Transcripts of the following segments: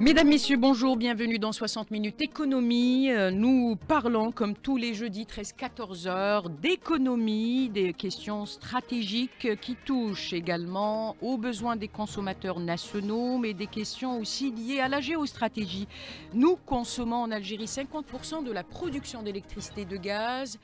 Mesdames, Messieurs, bonjour, bienvenue dans 60 minutes économie. Euh, Nous parlons, comme tous les jeudis 13-14 heures, d'économie, des questions stratégiques qui touchent également aux besoins des consommateurs nationaux, mais des questions aussi liées à la géostratégie. Nous consommons en Algérie 50% de la production d'électricité de gaz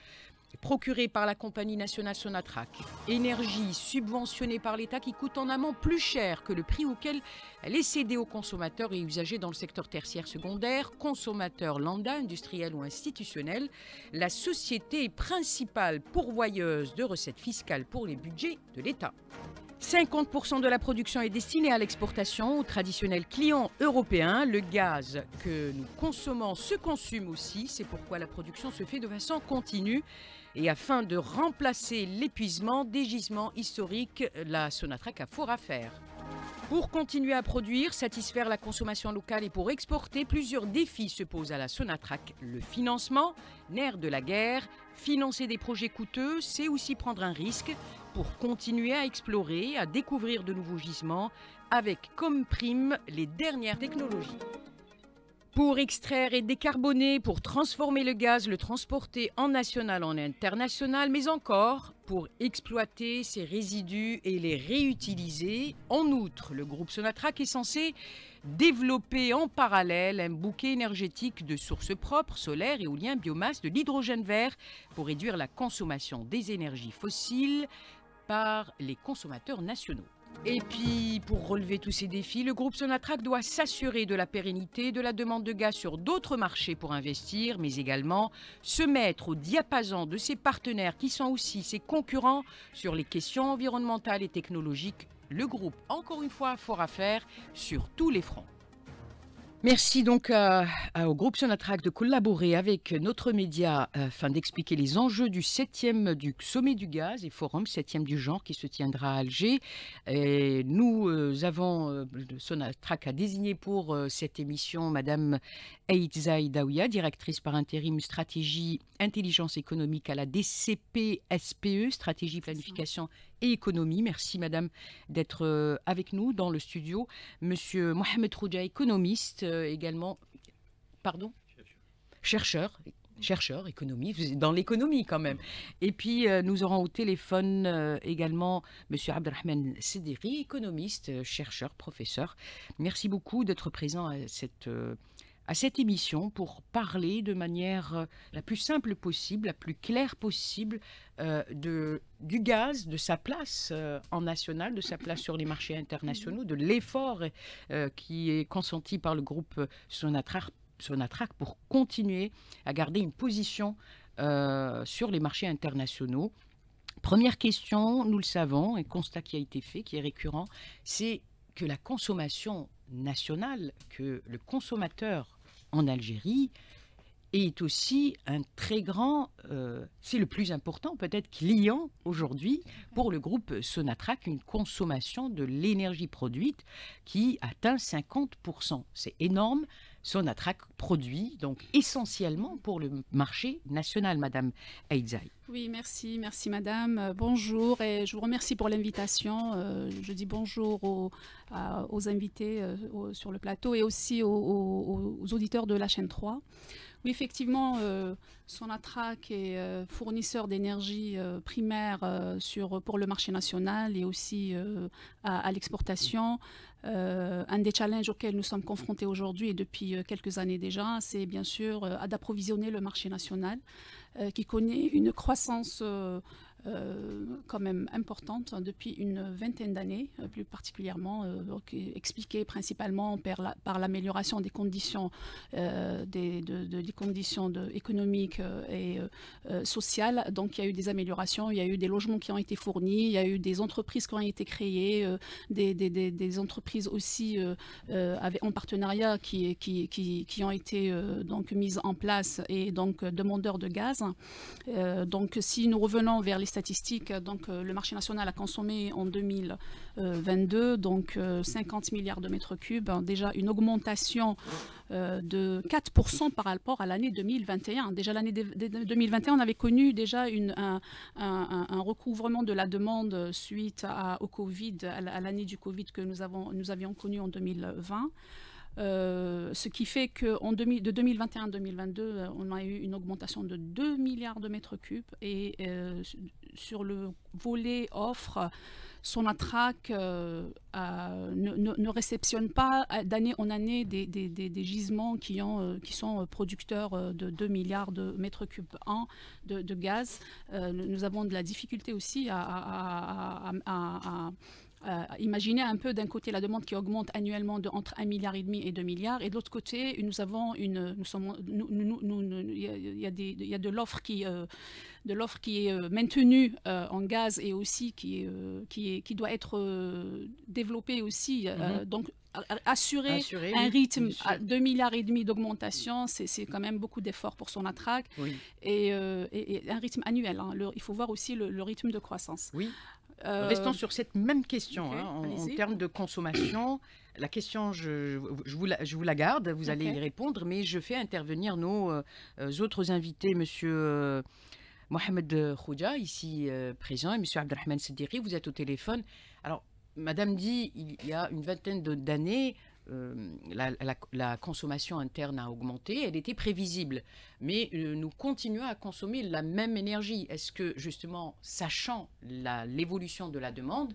procurée par la compagnie nationale Sonatrach. Énergie subventionnée par l'État qui coûte en amont plus cher que le prix auquel elle est cédée aux consommateurs et usagers dans le secteur tertiaire secondaire, consommateurs lambda, industriels ou institutionnels. La société principale pourvoyeuse de recettes fiscales pour les budgets de l'État. 50% de la production est destinée à l'exportation aux traditionnels clients européens. Le gaz que nous consommons se consume aussi. C'est pourquoi la production se fait de façon continue. Et afin de remplacer l'épuisement des gisements historiques, la Sonatrach a fort à faire. Pour continuer à produire, satisfaire la consommation locale et pour exporter, plusieurs défis se posent à la Sonatrach. Le financement, nerf de la guerre, financer des projets coûteux, c'est aussi prendre un risque pour continuer à explorer, à découvrir de nouveaux gisements, avec comme prime les dernières technologies. Pour extraire et décarboner, pour transformer le gaz, le transporter en national, en international, mais encore pour exploiter ces résidus et les réutiliser. En outre, le groupe Sonatrach est censé développer en parallèle un bouquet énergétique de sources propres, solaires, éoliens, biomasse, de l'hydrogène vert, pour réduire la consommation des énergies fossiles par les consommateurs nationaux. Et puis, pour relever tous ces défis, le groupe Sonatrach doit s'assurer de la pérennité de la demande de gaz sur d'autres marchés pour investir, mais également se mettre au diapason de ses partenaires qui sont aussi ses concurrents sur les questions environnementales et technologiques. Le groupe, encore une fois, a fort à faire sur tous les fronts. Merci donc à- à- au groupe Sonatrach de collaborer avec notre média afin d'expliquer les enjeux du 7e du sommet du gaz et forum 7e du genre qui se tiendra à Alger. Et nous euh, avons, euh, a désigné pour euh, cette émission Madame Eitzai Daouya, directrice par intérim stratégie intelligence économique à la DCP SPE, stratégie planification et économie. Merci Madame d'être euh, avec nous dans le studio. Monsieur Mohamed Rouja, économiste euh, également. Pardon? Chercheur. Chercheur, économie, dans l'économie quand même. Et puis, euh, nous aurons au téléphone également Monsieur Abdelrahman Sediri, économiste, chercheur, professeur. Merci beaucoup d'être présent à cette, à cette émission pour parler de manière euh, la plus simple possible, la plus claire possible euh, de, du gaz, de sa place euh, en national, de sa place sur les marchés internationaux, de l'effort qui est consenti par le groupe Sonatrach, pour continuer à garder une position sur les marchés internationaux. Première question, nous le savons, un constat qui a été fait, qui est récurrent, c'est que la consommation nationale, que le consommateur en Algérie est aussi un très grand, euh, c'est le plus important peut-être client aujourd'hui pour le groupe Sonatrach, une consommation de l'énergie produite qui atteint 50%. C'est énorme. Sonatrach produit donc essentiellement pour le marché national, Madame Eidzai. Oui, merci, merci madame. Euh, bonjour et je vous remercie pour l'invitation. Euh, je dis bonjour aux, invités euh, sur le plateau et aussi aux, auditeurs de la chaîne 3. Oui, effectivement, euh, Sonatrach est fournisseur d'énergie primaire pour le marché national et aussi à l'exportation. Euh, un des challenges auxquels nous sommes confrontés aujourd'hui et depuis euh, quelques années déjà, c'est bien sûr euh, d'approvisionner le marché national qui connaît une croissance quand même importante depuis une vingtaine d'années, euh, plus particulièrement, euh, expliquée principalement par la- par l'amélioration des conditions, euh, des, de- de- des conditions économiques euh, et euh, euh, sociales. Donc il y a eu des améliorations, il y a eu des logements qui ont été fournis, il y a eu des entreprises qui ont été créées, euh, des, des- des- entreprises aussi euh, euh, en partenariat qui, qui, qui, qui ont été euh, donc mises en place et donc euh, demandeurs de gaz. Euh, donc si nous revenons vers les statistiques, donc euh, le marché national a consommé en 2022 donc euh, 50 milliards de mètres cubes, déjà une augmentation euh, de 4% par rapport à l'année 2021. Déjà l'année de- de- 2021, on avait connu déjà un, recouvrement de la demande suite à- au Covid, à l'année du Covid que nous, avons, nous avions connu en 2020. Ce qui fait que de 2021 à 2022, on a eu une augmentation de 2 milliards de mètres cubes et sur le volet offre, Sonatrach euh, ne, réceptionne pas d'année en année des, gisements euh, qui sont producteurs de 2 milliards de mètres cubes an de, gaz. nous avons de la difficulté aussi à euh, imaginez un peu d'un côté la demande qui augmente annuellement de entre 1 milliard et demi et 2 milliards, et de l'autre côté, nous avons une, nous sommes, il y, a des, il y a de l'offre qui, euh, de l'offre qui est euh, maintenue en gaz et aussi qui, qui, est, qui doit être développée aussi. Mhm. donc Assurer, un rythme à 2 milliards et demi d'augmentation, c'est quand même beaucoup d'efforts pour son attraque et, un rythme annuel. Hein. il faut voir aussi le, le rythme de croissance. Oui. Euh, Restons sur cette même question hein, en, termes de consommation. La question, je, vous, la, garde, vous allez y répondre, mais je fais intervenir nos euh, autres invités, Monsieur euh, Mohamed Khouja, ici présent, et Monsieur Abdelrahman Sediri, vous êtes au téléphone. Alors, Madame dit, il y a une vingtaine d'années, euh, la, consommation interne a augmenté, elle était prévisible. Mais euh, nous continuons à consommer la même énergie. Est-ce que justement, sachant l'évolution de la demande,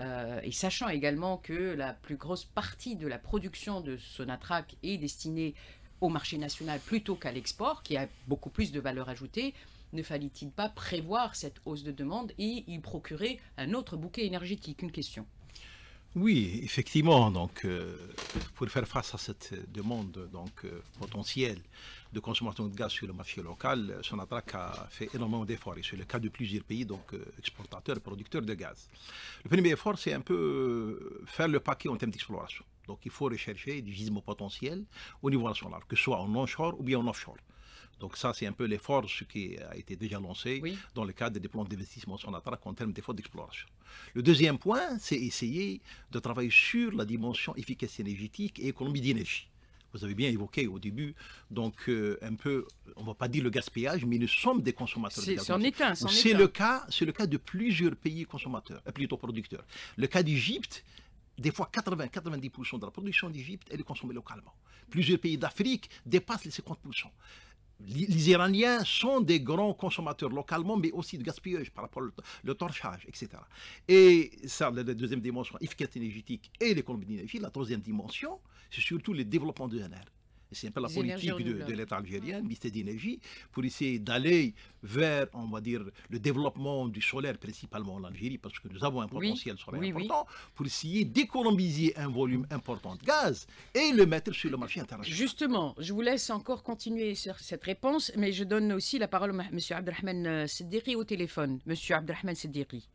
euh, et sachant également que la plus grosse partie de la production de Sonatrach est destinée au marché national plutôt qu'à l'export, qui a beaucoup plus de valeur ajoutée, ne fallait-il pas prévoir cette hausse de demande et y procurer un autre bouquet énergétique? Une question. Oui, effectivement. Donc, euh, pour faire face à cette demande donc, euh, potentielle de consommation de gaz sur le marché local, Sonatrach a fait énormément d'efforts. C'est le cas de plusieurs pays, donc euh, exportateurs et producteurs de gaz. Le premier effort, c'est un peu faire le paquet en termes d'exploration. Donc, il faut rechercher du gisement potentiel au niveau national, que ce soit en onshore ou bien en offshore. Donc ça, c'est un peu l'effort qui a été déjà lancé dans le cadre des plans d'investissement sur la en termes d'efforts d'exploration. Le deuxième point, c'est essayer de travailler sur la dimension efficacité énergétique et économie d'énergie. Vous avez bien évoqué au début, donc euh, un peu, on ne va pas dire le gaspillage, mais nous sommes des consommateurs de. C'est le cas, c'est le cas de plusieurs pays consommateurs, euh, plutôt producteurs. Le cas d'Égypte, des fois 80-90% de la production d'Égypte, elle est consommée localement. Plusieurs pays d'Afrique dépassent les 50% les Iraniens sont des grands consommateurs localement, mais aussi de gaspillage par rapport au torchage, etc. Et ça, la deuxième dimension, efficacité énergétique et l'économie d'énergie. La troisième dimension, c'est surtout le développement de C'est un peu la politique de, l'État algérien, le ministère d'énergie, pour essayer d'aller vers, on va dire, le développement du solaire, principalement en Algérie, parce que nous avons un potentiel solaire important, pour essayer d'économiser un volume important de gaz et le mettre sur le marché international. Justement, je vous laisse encore continuer sur cette réponse, mais je donne aussi la parole à M. Abdelrahman Sediri au téléphone. M. Abdelrahman Sediri.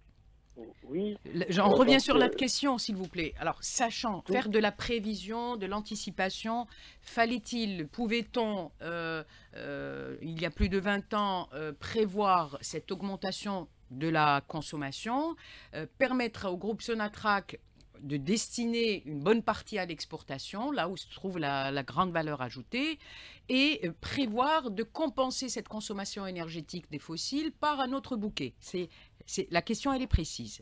Oui. On revient sur la question, s'il vous plaît. Alors, sachant faire de la prévision, de l'anticipation, fallait-il, pouvait-on, euh, euh, il y a plus de 20 ans, euh, prévoir cette augmentation de la consommation, permettre au groupe Sonatrach de destiner une bonne partie à l'exportation, là où se trouve la, la, grande valeur ajoutée, et prévoir de compenser cette consommation énergétique des fossiles par un autre bouquet. C'est la question, elle est précise.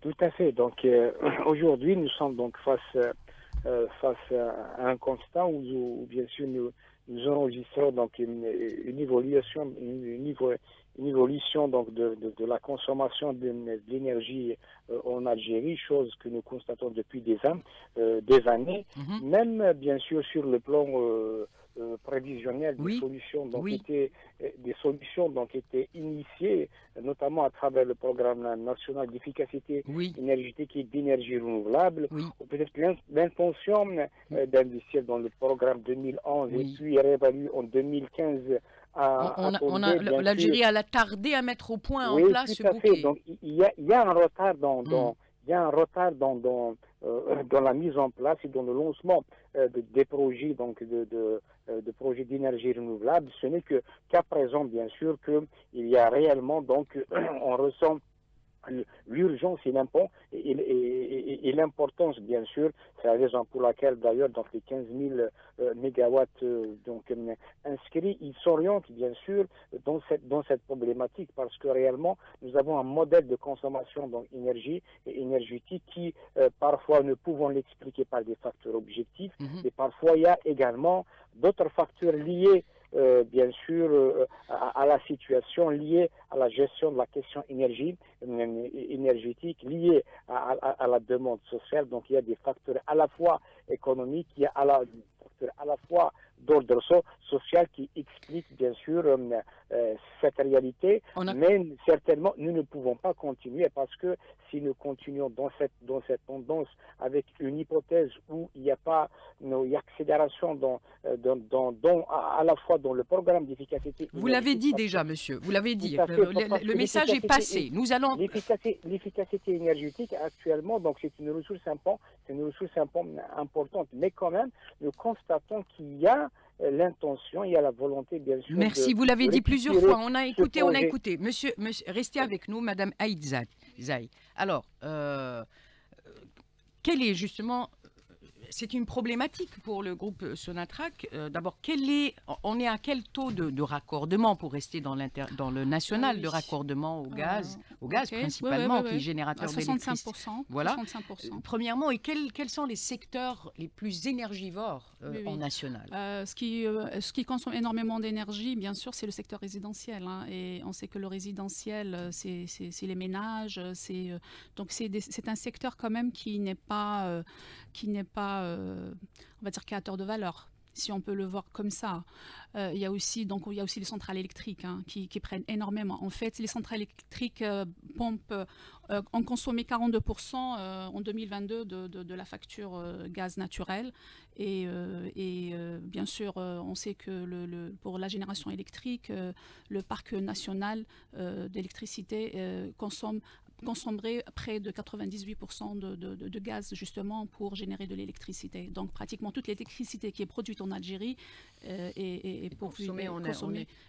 Tout à fait. Donc euh, aujourd'hui, nous sommes donc face, euh, face à un constat où, bien sûr nous, nous enregistrons donc une, évolution, une, évolution donc de, de, la consommation d'énergie euh, en Algérie, chose que nous constatons depuis des, ans, des années, mhm. même bien sûr sur le plan euh, prévisionnelles, des solutions donc étaient euh, des solutions donc étaient initiées, notamment à travers le programme national d'efficacité énergétique et d'énergie renouvelable, ou peut-être l'intention euh, d'investir dans le programme 2011 et puis réévalué en 2015 L'Algérie a tardé à mettre au point en place ce bouquet. Donc il y, a, un retard dans, hmm. il y a un retard dans, dans, dans, la mise en place et dans le lancement des projets donc euh, de projets d'énergie renouvelable. Ce n'est que qu'à présent, bien sûr, qu'il y a réellement, donc, on ressent l'urgence et l'importance, bien sûr. C'est la raison pour laquelle, d'ailleurs, dans les 15 000 euh, mégawatts euh, donc, euh, inscrits, ils s'orientent, bien sûr, dans cette, dans cette problématique parce que réellement, nous avons un modèle de consommation d'énergie et énergétique qui, parfois, ne pouvons l'expliquer par des facteurs objectifs, mhm. et parfois, il y a également d'autres facteurs liés euh, bien sûr, euh, à, la situation liée à la gestion de la question énergie, euh, énergétique, liée à, la demande sociale. Donc, il y a des facteurs à la fois économiques, il y a à la, à la fois d'ordre social qui expliquent bien sûr cette réalité. Mais certainement, nous ne pouvons pas continuer parce que si nous continuons dans cette, dans cette tendance avec une hypothèse où il n'y a pas une accélération dans, dans, dans, à la fois dans le programme d'efficacité. Vous l'avez dit déjà, monsieur, vous l'avez dit. Le, message est passé. Nous allons. L'efficacité énergétique actuellement, donc c'est une ressource c'est une ressource importante, mais quand même, nous constatons qu'il y a euh, l'intention, il y a la volonté, bien sûr. Merci, vous l'avez dit plusieurs fois. On a écouté, on a écouté. Monsieur, monsieur restez avec nous, Madame Aïdzaï. Alors, euh, quel est justement c'est une problématique pour le groupe Sonatrach. Euh, d'abord, est, on est à quel taux de, raccordement pour rester dans, dans le national de raccordement au gaz, euh, au gaz principalement, qui est générateur d'électricité Voilà. Premièrement, et quels, quels, sont les secteurs les plus énergivores en national? Ce, qui, ce qui consomme énormément d'énergie, bien sûr, c'est le secteur résidentiel. Hein, et on sait que le résidentiel, c'est les ménages. donc, c'est un secteur quand même qui n'est pas, qui n'est pas euh, on va dire, créateur de valeur si on peut le voir comme ça. Euh, il y a aussi donc il y a aussi les centrales électriques hein, qui, prennent énormément. En fait, les centrales électriques euh, pompent, ont consommé 42% en 2022 de, la facture gaz naturel. Et, bien sûr, on sait que le, pour la génération électrique, le parc national d'électricité consomme consommerait près de 98% de, de, gaz justement pour générer de l'électricité. Donc pratiquement toute l'électricité qui est produite en Algérie euh, est, pour consommée,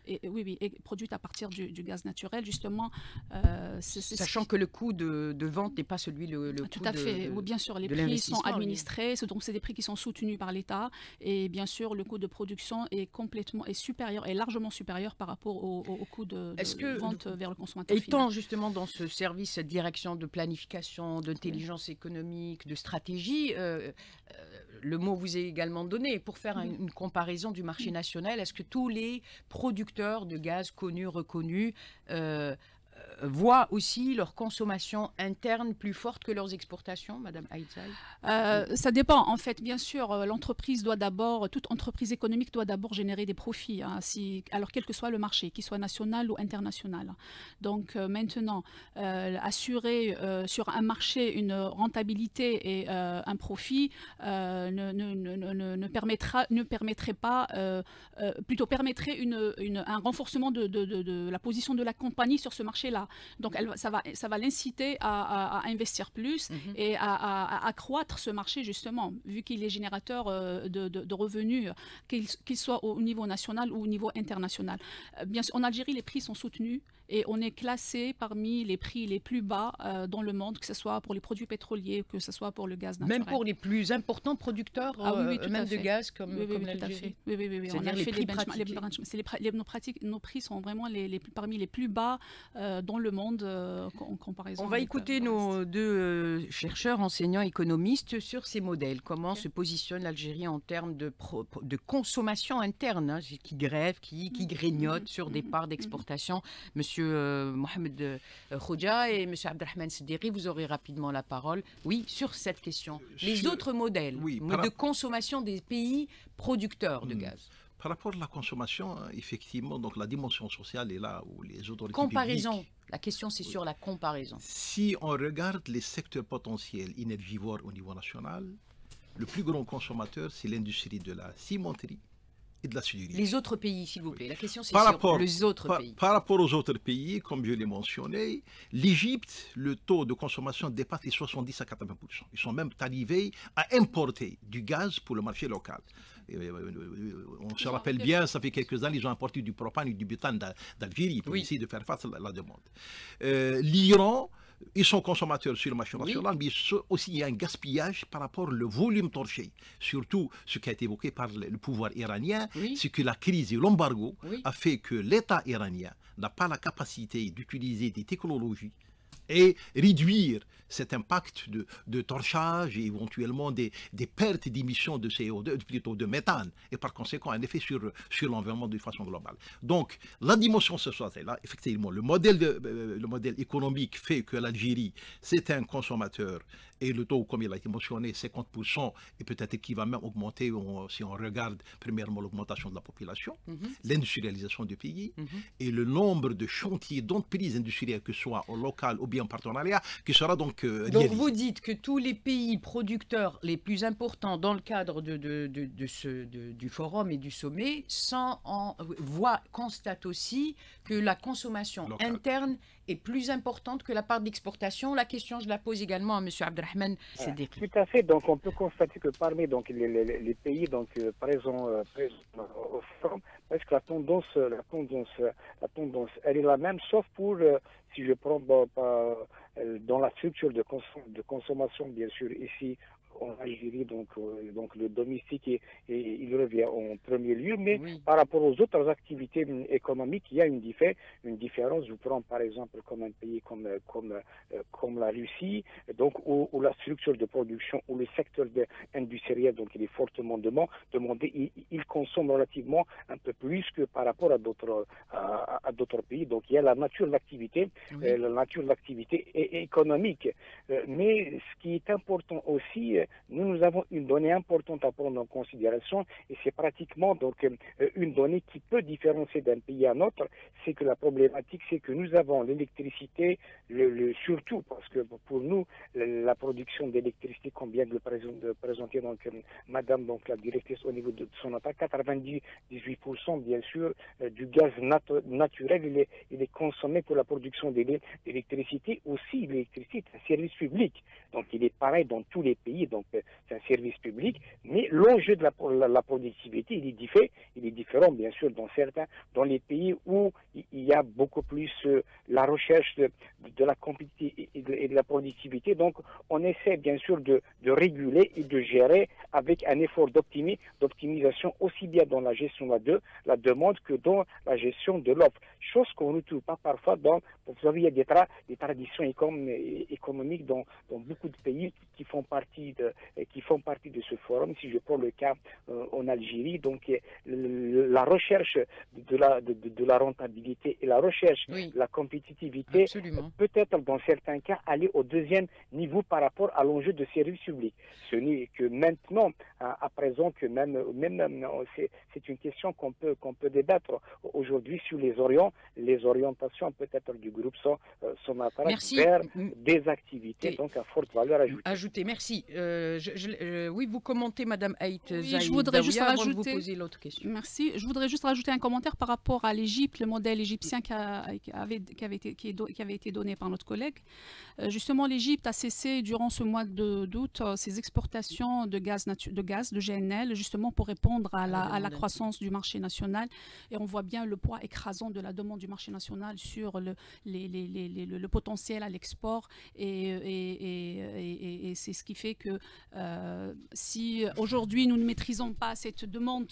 Et, oui, oui, est produite à partir du, gaz naturel justement. Euh, Sachant que le coût de, vente n'est pas celui le, le Tout à fait. Oui, bien sûr, les prix sont administrés, donc c'est des prix qui sont soutenus par l'État et bien sûr le coût de production est complètement est supérieur, est largement supérieur par rapport au, coût de, vente vers le consommateur. Étant justement dans ce service cette direction de planification, d'intelligence économique, de stratégie, euh, euh, le mot vous est également donné. Pour faire une comparaison du marché national, est-ce que tous les producteurs de gaz connus, reconnus, euh, euh, voient aussi leur consommation interne plus forte que leurs exportations, Madame Aïtzaï euh, Ça dépend. En fait, bien sûr, euh, l'entreprise doit d'abord, toute entreprise économique doit d'abord générer des profits, hein, si, alors quel que soit le marché, qu'il soit national ou international. Donc maintenant, assurer sur un marché une rentabilité et un profit ne, permettra, ne permettrait pas, plutôt permettrait un renforcement de, la position de la compagnie sur ce marché Donc elle, ça va, ça va l'inciter à, investir plus mhm. et à, accroître ce marché justement, vu qu'il est générateur euh, de, revenus, qu'il soit au niveau national ou au niveau international. Euh, bien sûr, en Algérie, les prix sont soutenus et on est classé parmi les prix les plus bas euh, dans le monde, que ce soit pour les produits pétroliers, que ce soit pour le gaz naturel. Même pour les plus importants producteurs ah, oui, même de gaz comme, oui, à fait. Oui, oui, oui. On a fait les, les, nos, pratiques, nos prix sont vraiment les, parmi les plus bas dans le monde euh, en comparaison. On va écouter nos deux euh, chercheurs, enseignants, économistes sur ces modèles. Comment se positionne l'Algérie en termes de, de consommation interne, hein, qui grève, qui, qui mm. grignote mm. sur des mm. parts d'exportation? Monsieur euh, Mohamed Khoudja et Monsieur Abdelrahman Sederi, vous aurez rapidement la parole. Oui, sur cette question. Les autres modèles de consommation des pays producteurs de gaz. Par rapport à la consommation, effectivement, donc la dimension sociale est là où les autorités Comparaison. La question, c'est sur la comparaison. Si on regarde les secteurs potentiels énergivores au niveau national, le plus grand consommateur, c'est l'industrie de la cimenterie et de la soudure. Les autres pays, s'il vous plaît. La question, c'est sur les autres par, pays. Par rapport aux autres pays, comme je l'ai mentionné, l'Égypte, le taux de consommation dépasse les 70 à 80% Ils sont même arrivés à importer du gaz pour le marché local. On se rappelle bien, ça fait quelques années, ils ont importé du propane et du butane d'Algérie pour essayer de faire face à la, demande. Euh, L'Iran ils sont consommateurs sur le marché national, mais aussi il y a un gaspillage par rapport au volume torché. Surtout, ce qui a été évoqué par le pouvoir iranien, c'est que la crise et l'embargo a fait que l'État iranien n'a pas la capacité d'utiliser des technologies et réduire cet impact de, de torchage et éventuellement des, des pertes d'émissions de CO2, plutôt de méthane, et par conséquent un effet sur, sur l'environnement de façon globale. Donc la dimension ce soit là, effectivement, le modèle, de, euh, le modèle économique fait que l'Algérie, c'est un consommateur et le taux, comme il a été mentionné, 50%, et peut-être qu'il va même augmenter si on regarde premièrement l'augmentation de la population, mhm. l'industrialisation du pays, mhm. et le nombre de chantiers d'entreprises industrielles, que ce soit au local ou bien en partenariat, qui sera donc euh, Donc vous dites que tous les pays producteurs les plus importants dans le cadre de, de, de, ce, du forum et du sommet sans en, voient, constatent aussi que la consommation interne est plus importante que la part d'exportation. La question, je la pose également à M. Abdelrahman Tout à fait. Donc, on peut constater que parmi donc, les, pays donc, euh, présents, euh, au forum, parce que la tendance, la, tendance, la tendance, elle est la même, sauf pour, euh, si je prends dans la structure de, de consommation, bien sûr, ici en Algérie, donc, euh, donc le domestique, et, il revient en premier lieu. Mais par rapport aux autres activités hum, économiques, il y a une, une différence. Je prends par exemple comme un pays comme, comme, euh, comme la Russie, donc, où, la structure de production, ou le secteur industriel, donc il est fortement demandé, il, il, consomme relativement un peu plus que par rapport à d'autres à, d'autres pays. Donc il y a la nature de l'activité, euh, la nature de l'activité économique. mais ce qui est important aussi, nous, avons une donnée importante à prendre en considération et c'est pratiquement donc euh, une donnée qui peut différencier d'un pays à un autre. C'est que la problématique, c'est que nous avons l'électricité, le, surtout parce que pour nous, la production d'électricité, comme vient de le présenter donc euh, Madame donc la directrice au niveau de son attaque, 98% bien sûr euh, du gaz naturel, il est consommé pour la production d'électricité. Aussi, l'électricité est un service public, donc il est pareil dans tous les pays donc euh, c'est un service public, mais l'enjeu de la, productivité, il est, différent, il est différent, bien sûr, dans certains, dans les pays où il y a beaucoup plus euh, la recherche de, la compétitivité et de, la productivité. Donc, on essaie, bien sûr, de, réguler et de gérer avec un effort d'optimisation aussi bien dans la gestion de la demande que dans la gestion de l'offre. Chose qu'on ne trouve pas parfois dans, vous savez, il y a des, des traditions économiques dans, dans beaucoup de pays qui font partie de, qui font partie de ce forum. Si je prends le cas euh, en Algérie, donc la recherche de la, de, la rentabilité et la recherche de la compétitivité peut être dans certains cas aller au deuxième niveau par rapport à l'enjeu de service public. Ce n'est que maintenant, à, présent, que même, même c'est une question qu'on peut, qu'on peut débattre aujourd'hui sur les, orients, les orientations peut-être du groupe sont, euh, sont vers des activités donc à forte valeur ajoutée. Ajoutée, merci. Euh, euh, oui, vous commentez, Madame Haït je voudrais juste rajouter. Vous poser l'autre question. Merci. Je voudrais juste rajouter un commentaire par rapport à l'Égypte, le modèle égyptien qui, avait, qui, avait été, qui, avait été donné par notre collègue. Euh, justement, l'Égypte a cessé durant ce mois d'août ses exportations de gaz, de gaz, de GNL, justement pour répondre à la, à la, croissance du marché national. Et on voit bien le poids écrasant de la demande du marché national sur le, les, les, les, le potentiel à l'export. Et, et, et c'est ce qui fait que euh, si aujourd'hui nous ne maîtrisons pas cette demande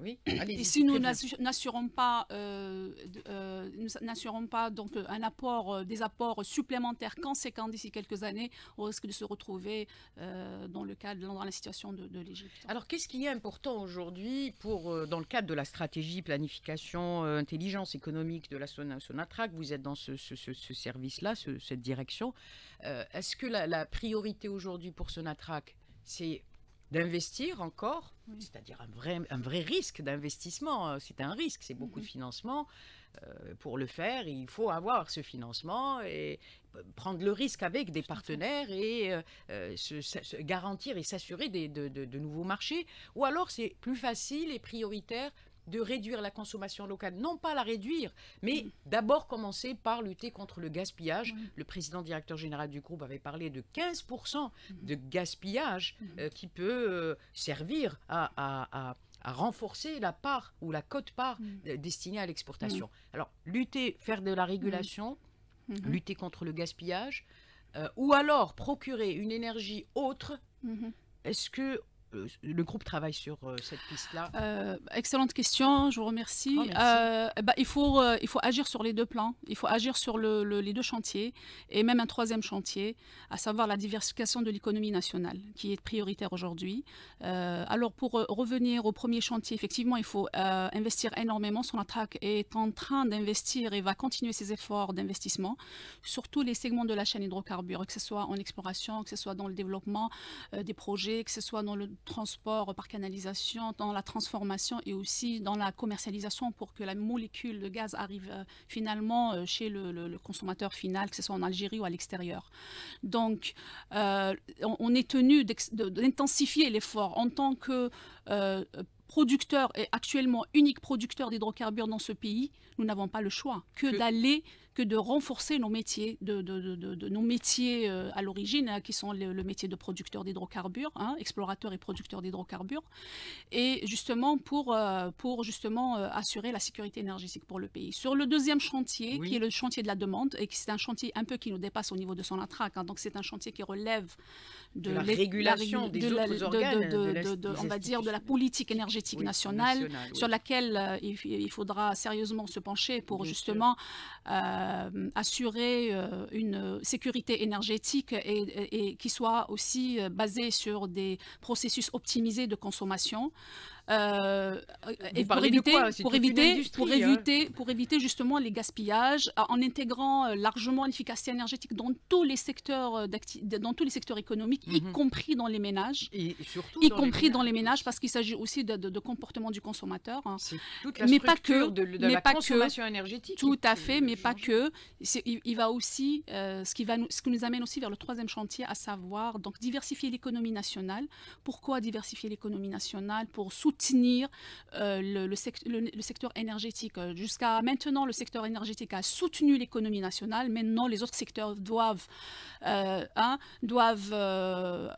oui. Et si nous n'assurons pas, euh, euh, n'assurons pas donc un apport, des apports supplémentaires conséquents d'ici quelques années, on risque de se retrouver dans le cadre, dans la situation de, l'Égypte. Alors, qu'est-ce qui est important aujourd'hui pour, dans le cadre de la stratégie planification intelligence économique de la Sonatrach Vous êtes dans ce, service-là, cette direction. Est-ce que la, la priorité aujourd'hui pour Sonatrach, c'est d'investir encore, c'est-à-dire un vrai, un vrai risque d'investissement. Euh, c'est un risque, c'est beaucoup de mhm. financement. Euh, pour le faire, il faut avoir ce financement et euh, prendre le risque avec des partenaires et se, garantir et s'assurer de, de, nouveaux marchés. Ou alors c'est plus facile et prioritaire de réduire la consommation locale. Non pas la réduire, mais d'abord commencer par lutter contre le gaspillage. Le président directeur général du groupe avait parlé de 15% de gaspillage mm-hmm. euh, qui peut euh, servir à, renforcer la part ou la cote-part mm. destinée à l'exportation. Mm. Alors, lutter, faire de la régulation, Mhm. lutter contre le gaspillage, euh, ou alors procurer une énergie autre. Mhm. Est-ce que euh, le groupe travaille sur euh, cette piste-là Euh, excellente question, je vous remercie. Oh. Euh, bah, il, faut, euh, il faut agir sur les deux plans, il faut agir sur le- le- les deux chantiers et même un troisième chantier, à savoir la diversification de l'économie nationale, qui est prioritaire aujourd'hui. Euh, alors pour euh, revenir au premier chantier, effectivement, il faut euh, investir énormément. Sonatrach est en train d'investir et va continuer ses efforts d'investissement sur tous les segments de la chaîne hydrocarbures, que ce soit en exploration, que ce soit dans le développement euh, des projets, que ce soit dans le transport par canalisation, dans la transformation et aussi dans la commercialisation pour que la molécule de gaz arrive euh, finalement euh, chez le, le- le consommateur final, que ce soit en Algérie ou à l'extérieur. Donc, euh, on, on est tenu d'intensifier l'effort en tant que producteur et actuellement unique producteur d'hydrocarbures dans ce pays. Nous n'avons pas le choix que, Que- d'aller que de renforcer nos métiers, de, de- de- de- de nos métiers euh, à l'origine, hein, qui sont le, le métier de producteur d'hydrocarbures, hein, explorateur et producteur d'hydrocarbures, et justement pour, euh, pour justement euh, assurer la sécurité énergétique pour le pays. Sur le deuxième chantier, Oui. qui est le chantier de la demande, et qui c'est un chantier un peu qui nous dépasse au niveau de son attraque, hein, donc c'est un chantier qui relève De la régulation des autres organes, on va dire de la politique énergétique Oui, nationale, nationale, oui. sur laquelle il, il faudra sérieusement se pencher pour Bien justement euh, assurer euh, une sécurité énergétique et qui soit aussi euh, basée sur des processus optimisés de consommation. Euh, et pour éviter, quoi pour éviter, pour hein. éviter, pour éviter justement les gaspillages, euh, en intégrant euh, largement l'efficacité énergétique dans tous les secteurs, dans tous les secteurs économiques, y Mhm. compris dans les ménages Et surtout y dans les compris dans les ménages, parce qu'il s'agit aussi de, de- de comportement du consommateur. hein. C'est toute la Mais pas que, de, de mais la pas que. énergétique. Tout à fait, mais pas que. Il, il va aussi, euh, ce, qui va nous, ce qui nous amène aussi vers le troisième chantier, à savoir donc diversifier l'économie nationale. Pourquoi diversifier l'économie nationale? Pour soutenir euh, le, le sect- le- le secteur énergétique. Euh, Jusqu'à maintenant, le secteur énergétique a soutenu l'économie nationale. Maintenant, les autres secteurs doivent, euh, hein, doivent euh,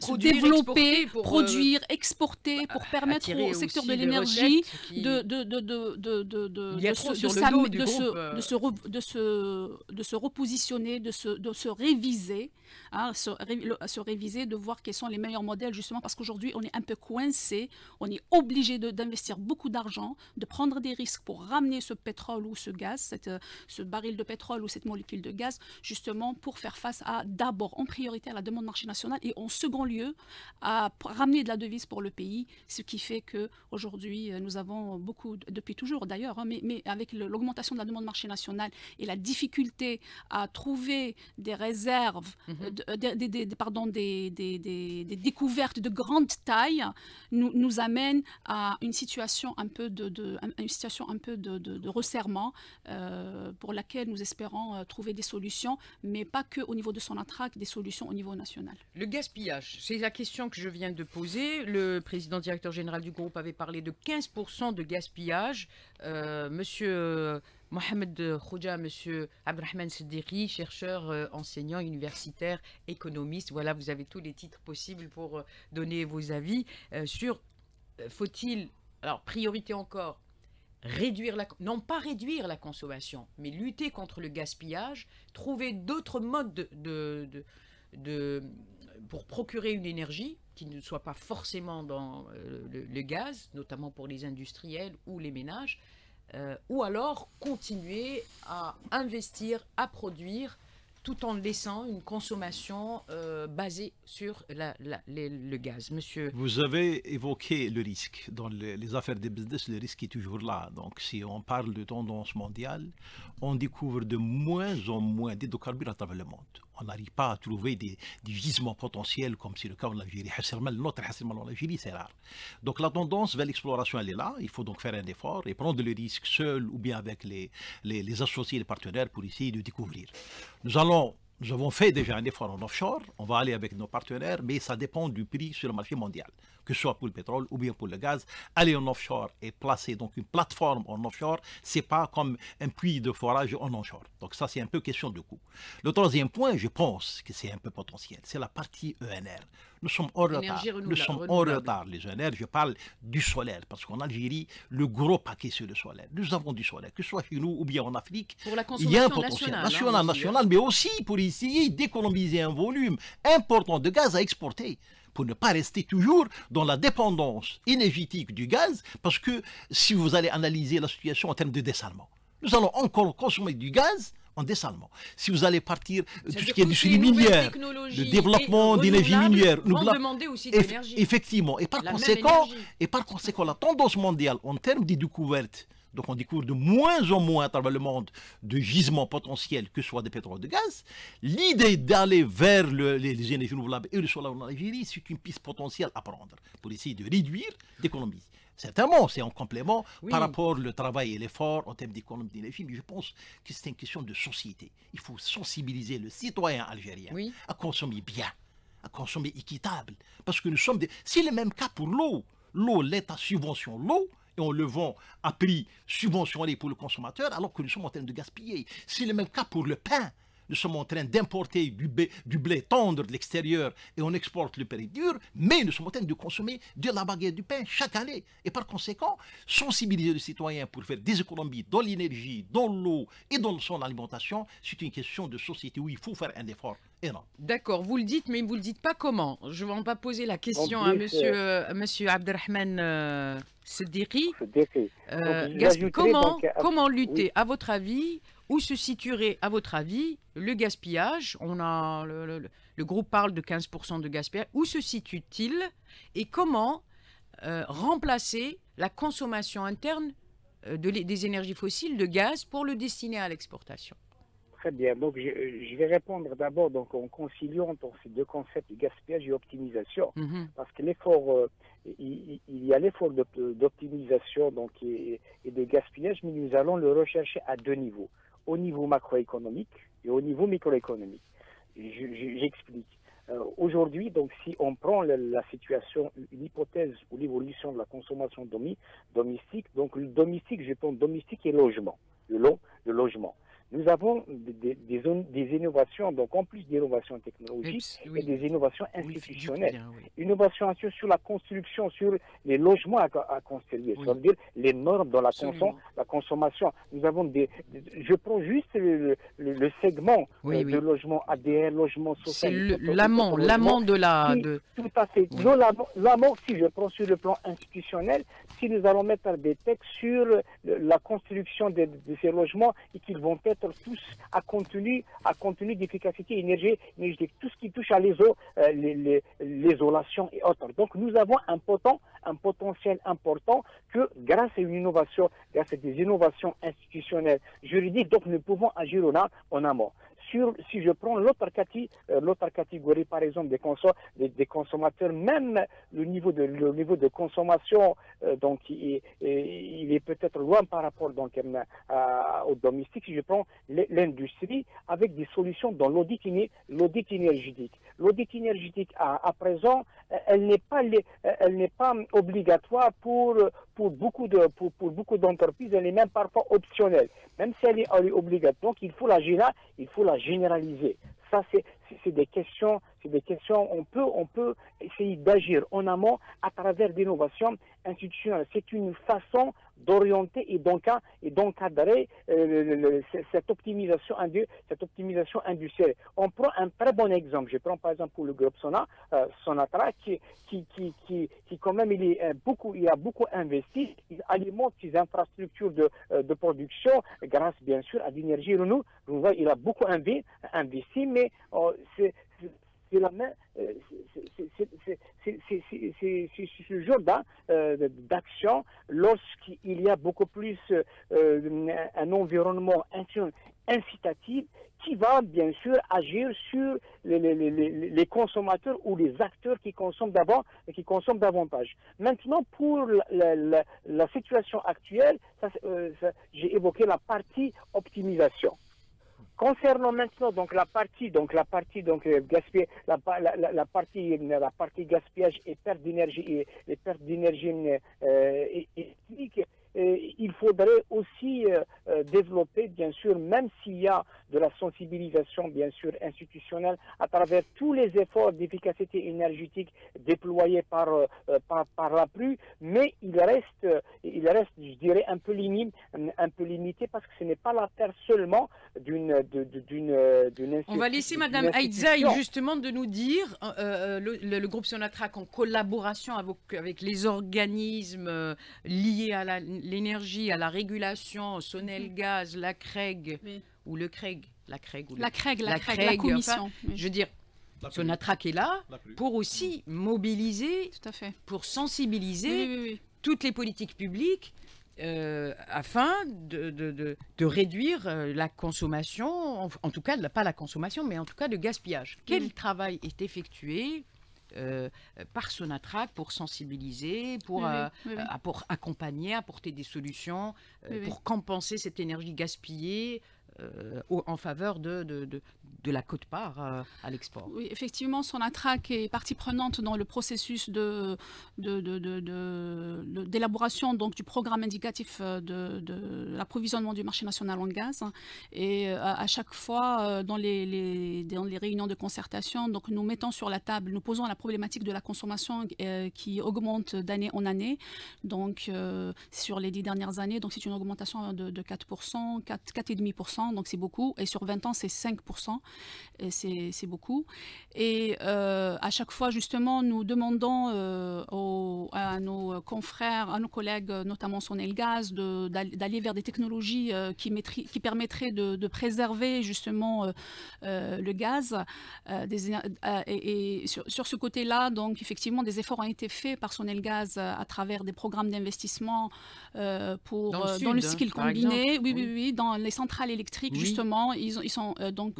se développer, exporter produire, exporter, pour permettre au secteur de l'énergie de, se- repositionner, de se, de se réviser, hein, se, ré- se réviser, de voir quels sont les meilleurs modèles, justement, parce qu'aujourd'hui, on est un peu coincé, on est obligé d'investir beaucoup d'argent, de prendre des risques pour ramener ce pétrole ou ce gaz, cette, euh, ce baril de pétrole ou cette molécule de gaz, justement, pour faire face à, d'abord, en priorité, à la demande marché national et en second lieu, à ramener de la devise pour le pays, ce qui fait que aujourd'hui euh, nous avons beaucoup, depuis toujours d'ailleurs, hein, mais, mais avec l'augmentation de la demande marché national et la difficulté à trouver des réserves, Mhm. euh, de- des- des- des- des- pardon, des, des- des- des découvertes de grande taille, nous, nous amène à une situation un peu de, de- un- une situation un peu de, resserrement euh, pour laquelle nous espérons euh, trouver des solutions, mais pas que au niveau de son attraque, des solutions au niveau national. Le gaspillage, c'est la question que je viens de poser. Le président directeur général du groupe avait parlé de 15% de gaspillage. Euh, monsieur Mohamed Khouja, monsieur Abdelrahman Sederi, chercheur, enseignant, universitaire, économiste. Voilà, vous avez tous les titres possibles pour donner vos avis sur faut-il, alors priorité encore, réduire la, non pas réduire la consommation, mais lutter contre le gaspillage, trouver d'autres modes de, de- de- pour procurer une énergie qui ne soit pas forcément dans euh, le, le gaz, notamment pour les industriels ou les ménages, euh, ou alors continuer à investir, à produire, tout en laissant une consommation euh, basée sur le gaz. Monsieur, Vous avez évoqué le risque. Dans les, les affaires de business, le risque est toujours là. Donc, si on parle de tendance mondiale, on découvre de moins en moins d'hydrocarbures à travers le monde. On n'arrive pas à trouver des, gisements potentiels comme c'est le cas en Algérie. Notre Hassermal en Algérie, c'est rare. Donc, la tendance vers l'exploration, elle est là. Il faut donc faire un effort et prendre le risque seul ou bien avec les, les, les associés, les partenaires pour essayer de découvrir. Nous allons Nous avons fait déjà un effort en offshore, on va aller avec nos partenaires, mais ça dépend du prix sur le marché mondial, que ce soit pour le pétrole ou bien pour le gaz. Aller en offshore et placer donc une plateforme en offshore, c'est pas comme un puits de forage en onshore. Donc ça, c'est un peu question de coût. Le troisième point, je pense que c'est un peu potentiel, c'est la partie ENR. Nous sommes en retard. Nous sommes en retard, les ENR. Je parle du solaire, parce qu'en Algérie, le gros paquet, c'est le solaire. Nous avons du solaire, que ce soit chez nous ou bien en Afrique. Pour la il y a un potentiel national, hein, national, mais aussi pour essayer d'économiser un volume important de gaz à exporter pour ne pas rester toujours dans la dépendance énergétique du gaz, parce que si vous allez analyser la situation en termes de dessalement, nous allons encore consommer du gaz en dessalement. Si vous allez partir, tout ce qui est du minière, le développement d'énergie minière, nous demander aussi de Effectivement. Et par, conséquent, et par conséquent, la tendance mondiale en termes de découvertes donc on découvre de moins en moins à travers le monde de gisements potentiels, que ce soit des pétrole de gaz. L'idée d'aller vers les, énergies renouvelables et le solaire en Algérie, c'est une piste potentielle à prendre pour essayer de réduire, d'économiser. Certainement, c'est en complément par rapport au travail et l'effort en termes d'économie d'énergie, mais je pense que c'est une question de société. Il faut sensibiliser le citoyen algérien à consommer bien, à consommer équitable, parce que nous sommes des... C'est le même cas pour l'eau. L'eau, l'État subventionne l'eau, et on le vend à prix subventionné pour le consommateur alors que nous sommes en train de gaspiller. C'est le même cas pour le pain. Nous sommes en train d'importer du, du, blé tendre de l'extérieur et on exporte le péri dur, mais nous sommes en train de consommer de la baguette du pain chaque année. Et par conséquent, sensibiliser les citoyens pour faire des économies dans l'énergie, dans l'eau et dans son alimentation, c'est une question de société où il faut faire un effort énorme. D'accord, vous le dites, mais vous ne le dites pas comment? Je ne vais pas poser la question à monsieur, monsieur Abdelrahman euh, euh comment, comment lutter, à votre avis, où se situerait, à votre avis, le gaspillage? On a le, groupe parle de 15% de gaspillage. Où se situe-t-il et comment euh, remplacer la consommation interne euh, de, des énergies fossiles, de gaz, pour le destiner à l'exportation? Très bien. Donc, je, vais répondre d'abord donc en conciliant ces deux concepts, gaspillage et optimisation, mhm. parce que l'effort, euh, il, y a l'effort d'optimisation donc et, de gaspillage, mais nous allons le rechercher à deux niveaux, au niveau macroéconomique et au niveau microéconomique. J'explique. Euh, aujourd'hui, donc, si on prend la, situation, une hypothèse pour l'évolution de la consommation domestique, donc le domestique, je prends domestique et logement, le, le logement nous avons des, des, des, innovations, donc en plus d'innovations technologiques, et des innovations institutionnelles. Innovation sur la construction, sur les logements à, construire, c'est-à-dire les normes dans la, la consommation. Nous avons des, je prends juste le, segment euh, de logement ADR, logement social. C'est l'amont, l'amont de la... De... Tout à fait. L'amont, si je prends sur le plan institutionnel, si nous allons mettre des textes sur la construction de, de ces logements et qu'ils vont être tous à contenu, à contenu d'efficacité énergétique, tout ce qui touche à euh, l'isolation et autres. Donc nous avons un, un potentiel important que grâce à une innovation, grâce à des innovations institutionnelles, juridiques, donc nous pouvons agir en amont si je prends l'autre catégorie, euh, par exemple, des, des, consommateurs, même le niveau de, le niveau de consommation, euh, donc, il, est peut-être loin par rapport donc, euh, au domestique. Si je prends l'industrie, avec des solutions dans l'audit énergétique. L'audit énergétique, à, présent, elle n'est pas, elle n'est pas obligatoire pour, pour beaucoup de, pour, beaucoup d'entreprises, elle est même parfois optionnelle. Même si elle est, obligatoire, donc il faut la gérer, il faut la généraliser. Ça, c'est des questions, c'est des questions. On peut, on peut essayer d'agir en amont à travers l'innovation institutionnelle. C'est une façon d'orienter et d'encadrer euh, cette optimisation cette optimisation industrielle. On prend un très bon exemple. Je prends par exemple pour le groupe Sona, euh, Sonatra, qui, qui, qui, qui, quand même il est euh, beaucoup, il a beaucoup investi. Il alimente ses infrastructures de, de production grâce bien sûr à l'énergie renouvelable. Il a beaucoup investi, mais c'est la main, c'est ce genre d'action lorsqu'il y a beaucoup plus euh, un environnement incitatif qui va bien sûr agir sur les, consommateurs ou les acteurs qui consomment et qui consomment davantage. Maintenant, pour la, situation actuelle, euh, j'ai évoqué la partie optimisation. Concernant maintenant donc la partie donc la partie donc gaspillage, la, la, la, partie la partie gaspillage et perte d'énergie et, et, perte d'énergie euh, il faudrait aussi euh, euh, développer, bien sûr, même s'il y a de la sensibilisation, bien sûr, institutionnelle, à travers tous les efforts d'efficacité énergétique déployés par, euh, par, par, la pluie, mais il reste, il reste, je dirais, un peu, limite, un peu limité parce que ce n'est pas l'affaire seulement d'une d'une On va laisser Madame Aïdzaï justement de nous dire, le, groupe Sonatrac en collaboration avec, avec les organismes liés à l'énergie, à la régulation, Sonel Gaz, la CREG, ou le CREG, la CREG, ou la, CREG, la, CREG, la commission. Je veux dire, Sonatrac est là pour aussi mobiliser, Tout à fait. pour sensibiliser toutes les politiques publiques euh, afin de, de, de, réduire euh, la consommation, en, tout cas, pas la consommation, mais en tout cas de gaspillage. Quel travail est effectué euh, par Sonatrac pour sensibiliser, pour, euh, pour accompagner, apporter des solutions, pour compenser cette énergie gaspillée en faveur de, de, de la cote-part euh, à l'export. Oui, effectivement, Sonatrach est partie prenante dans le processus de, d'élaboration donc du programme indicatif euh, de, l'approvisionnement du marché national en gaz. Et euh, à, chaque fois, dans les, dans les réunions de concertation, donc nous mettons sur la table, nous posons la problématique de la consommation qui augmente d'année en année. Donc, sur les dix dernières années, donc c'est une augmentation de, 4%, 4,5%, donc c'est beaucoup. Et sur 20 ans, c'est 5% c'est beaucoup. Et euh, à chaque fois, justement, nous demandons euh, à nos confrères, à nos collègues, notamment Sonelgaz, d'aller vers des technologies euh, qui, qui, permettraient de, préserver justement le gaz. et, sur, ce côté-là, donc effectivement, des efforts ont été faits par Sonelgaz à travers des programmes d'investissement pour dans le, cycle combiné, oui, oui, oui, dans les centrales électriques justement, ils, ils sont donc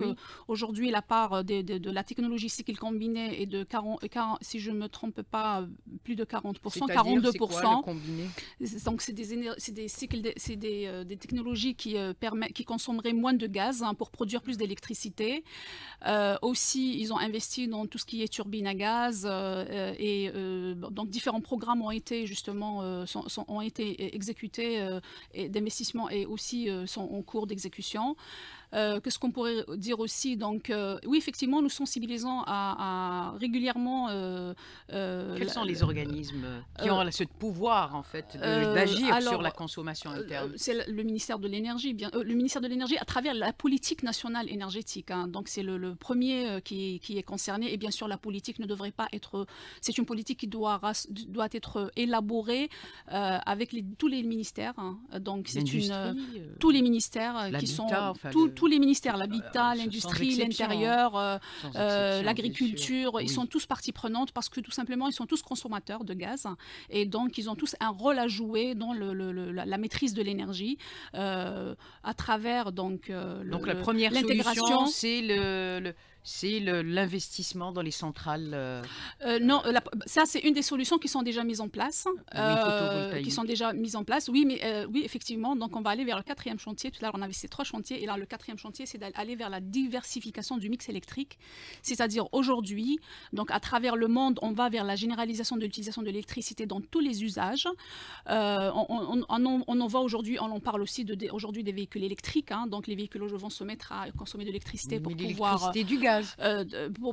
Aujourd'hui, la part de, de, la technologie cycle combiné est de 40, si je ne me trompe pas, plus de 40%, 42%. Donc, c'est des, des, cycles, c'est des, euh, des, technologies qui, euh, permet, qui consommeraient moins de gaz hein, pour produire plus d'électricité. Euh, aussi, ils ont investi dans tout ce qui est turbine à gaz et donc différents programmes ont été justement sont, ont été exécutés d'investissement et aussi sont en cours d'exécution. Euh, Qu'est-ce qu'on pourrait dire aussi Donc, euh, oui, effectivement, nous sensibilisons à, régulièrement. Euh, Quels sont les organismes qui ont ce pouvoir, en fait, d'agir sur la consommation interne? C'est le ministère de l'énergie, bien. le ministère de l'énergie à travers la politique nationale énergétique. Hein. donc, c'est le, premier qui, qui, est concerné. Et bien sûr, la politique ne devrait pas être. C'est une politique qui doit, doit être élaborée avec les, tous les ministères. Hein. Donc, c'est une. tous les ministères qui sont. Enfin, tous les ministères, l'habitat, l'industrie, l'intérieur, euh, euh, l'agriculture, ils sont tous partie prenante parce que tout simplement, ils sont tous consommateurs de gaz et donc ils ont tous un rôle à jouer dans le, la, maîtrise de l'énergie euh, à travers donc. donc la première solution, c'est le c'est l'investissement dans les centrales euh, euh, Non, ça c'est une des solutions qui sont déjà mises en place. Euh, qui sont déjà mises en place, oui, mais oui, effectivement. Donc on va aller vers le quatrième chantier. Tout à l'heure on avait ces trois chantiers et là le quatrième chantier c'est d'aller vers la diversification du mix électrique. C'est-à-dire aujourd'hui, donc à travers le monde, on va vers la généralisation de l'utilisation de l'électricité dans tous les usages. on, en voit aujourd'hui, on en parle aussi de, aujourd'hui des véhicules électriques. Hein. donc les véhicules vont se mettre à consommer de l'électricité pour pouvoir. du gaz. Euh,